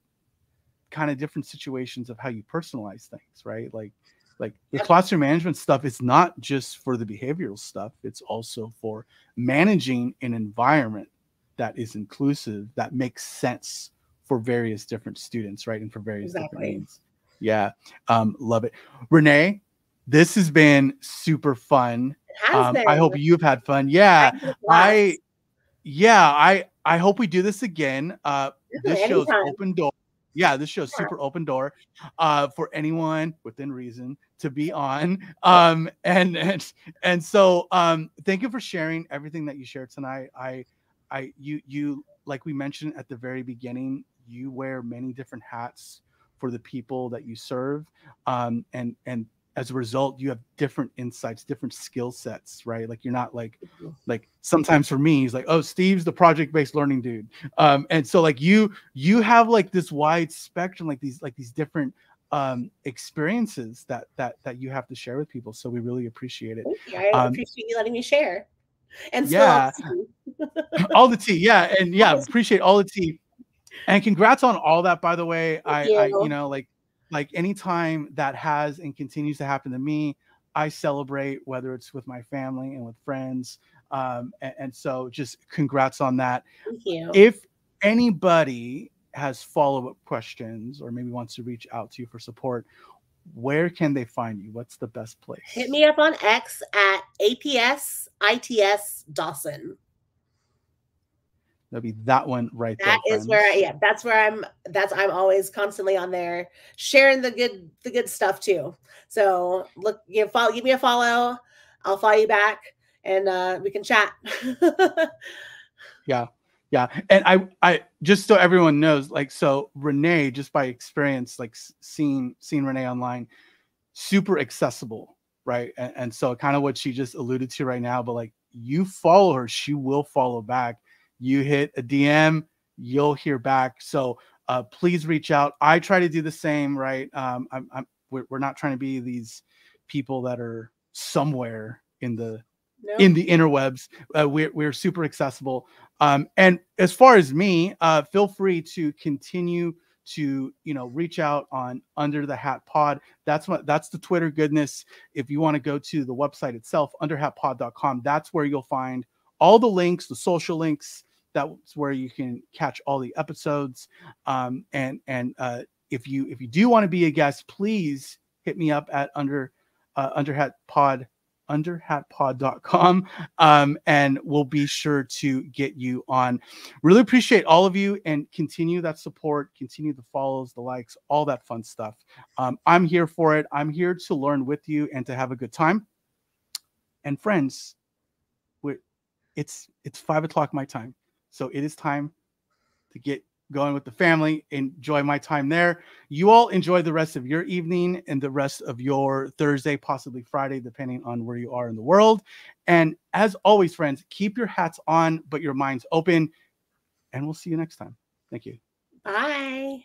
kind of different situations of how you personalize things, right? Like like the classroom management stuff is not just for the behavioral stuff, it's also for managing an environment that is inclusive, that makes sense for various different students, right? And for various exactly. different needs. Yeah. Um, love it. Renee, this has been super fun. Um, I hope you've had fun. Yeah. I yeah, I I hope we do this again. Uh this show's open door yeah, this show's super open door uh, for anyone within reason to be on. Um, and and and so um, thank you for sharing everything that you shared tonight. I I you you like we mentioned at the very beginning, you wear many different hats for the people that you serve. Um, and and as a result you have different insights different skill sets right? Like you're not like mm-hmm. like sometimes for me he's like oh steve's the project based learning dude. Um and so like you you have like this wide spectrum like these like these different um experiences that that that you have to share with people. So we really appreciate it. I um, appreciate you letting me share. And yeah. <laughs> all the tea yeah. And yeah appreciate all the tea. And congrats on all that by the way. I, you. I you know like like anytime that has and continues to happen to me, I celebrate whether it's with my family and with friends. Um, and, and, so just congrats on that. Thank you. If anybody has follow-up questions or maybe wants to reach out to you for support, where can they find you? What's the best place? Hit me up on X at APS ITS Dawson. That'll be that one right that there. That is where I, yeah, that's where I'm that's I'm always constantly on there sharing the good the good stuff too. So look, you know, follow give me a follow. I'll follow you back and uh we can chat. yeah. Yeah. And I I just so everyone knows, like so Renee, just by experience, like seeing seeing Renee online, super accessible, right? And, and so kind of what she just alluded to right now, but like you follow her, she will follow back you hit a DM, you'll hear back. So uh, please reach out. I try to do the same, right? Um, I'm, I'm we're, we're not trying to be these people that are somewhere in the No. in the interwebs. Uh, we're, we're super accessible. Um, and as far as me, uh, feel free to continue to you know reach out on under the hat pod that's what that's the twitter goodness if you want to go to the website itself underhatpod.com that's where you'll find all the links the social links that's where you can catch all the episodes. Um, and and uh, if you if you do want to be a guest please hit me up at under uh, underhat pod underhatpod.com um, and we'll be sure to get you on. Really appreciate all of you and continue that support continue the follows the likes all that fun stuff. Um, i'm here for it. I'm here to learn with you and to have a good time. And friends it's it's five o'clock my time so it is time to get going with the family, enjoy my time there. You all enjoy the rest of your evening and the rest of your Thursday, possibly Friday, depending on where you are in the world. And as always, friends, keep your hats on, but your minds open. And we'll see you next time. Thank you. Bye.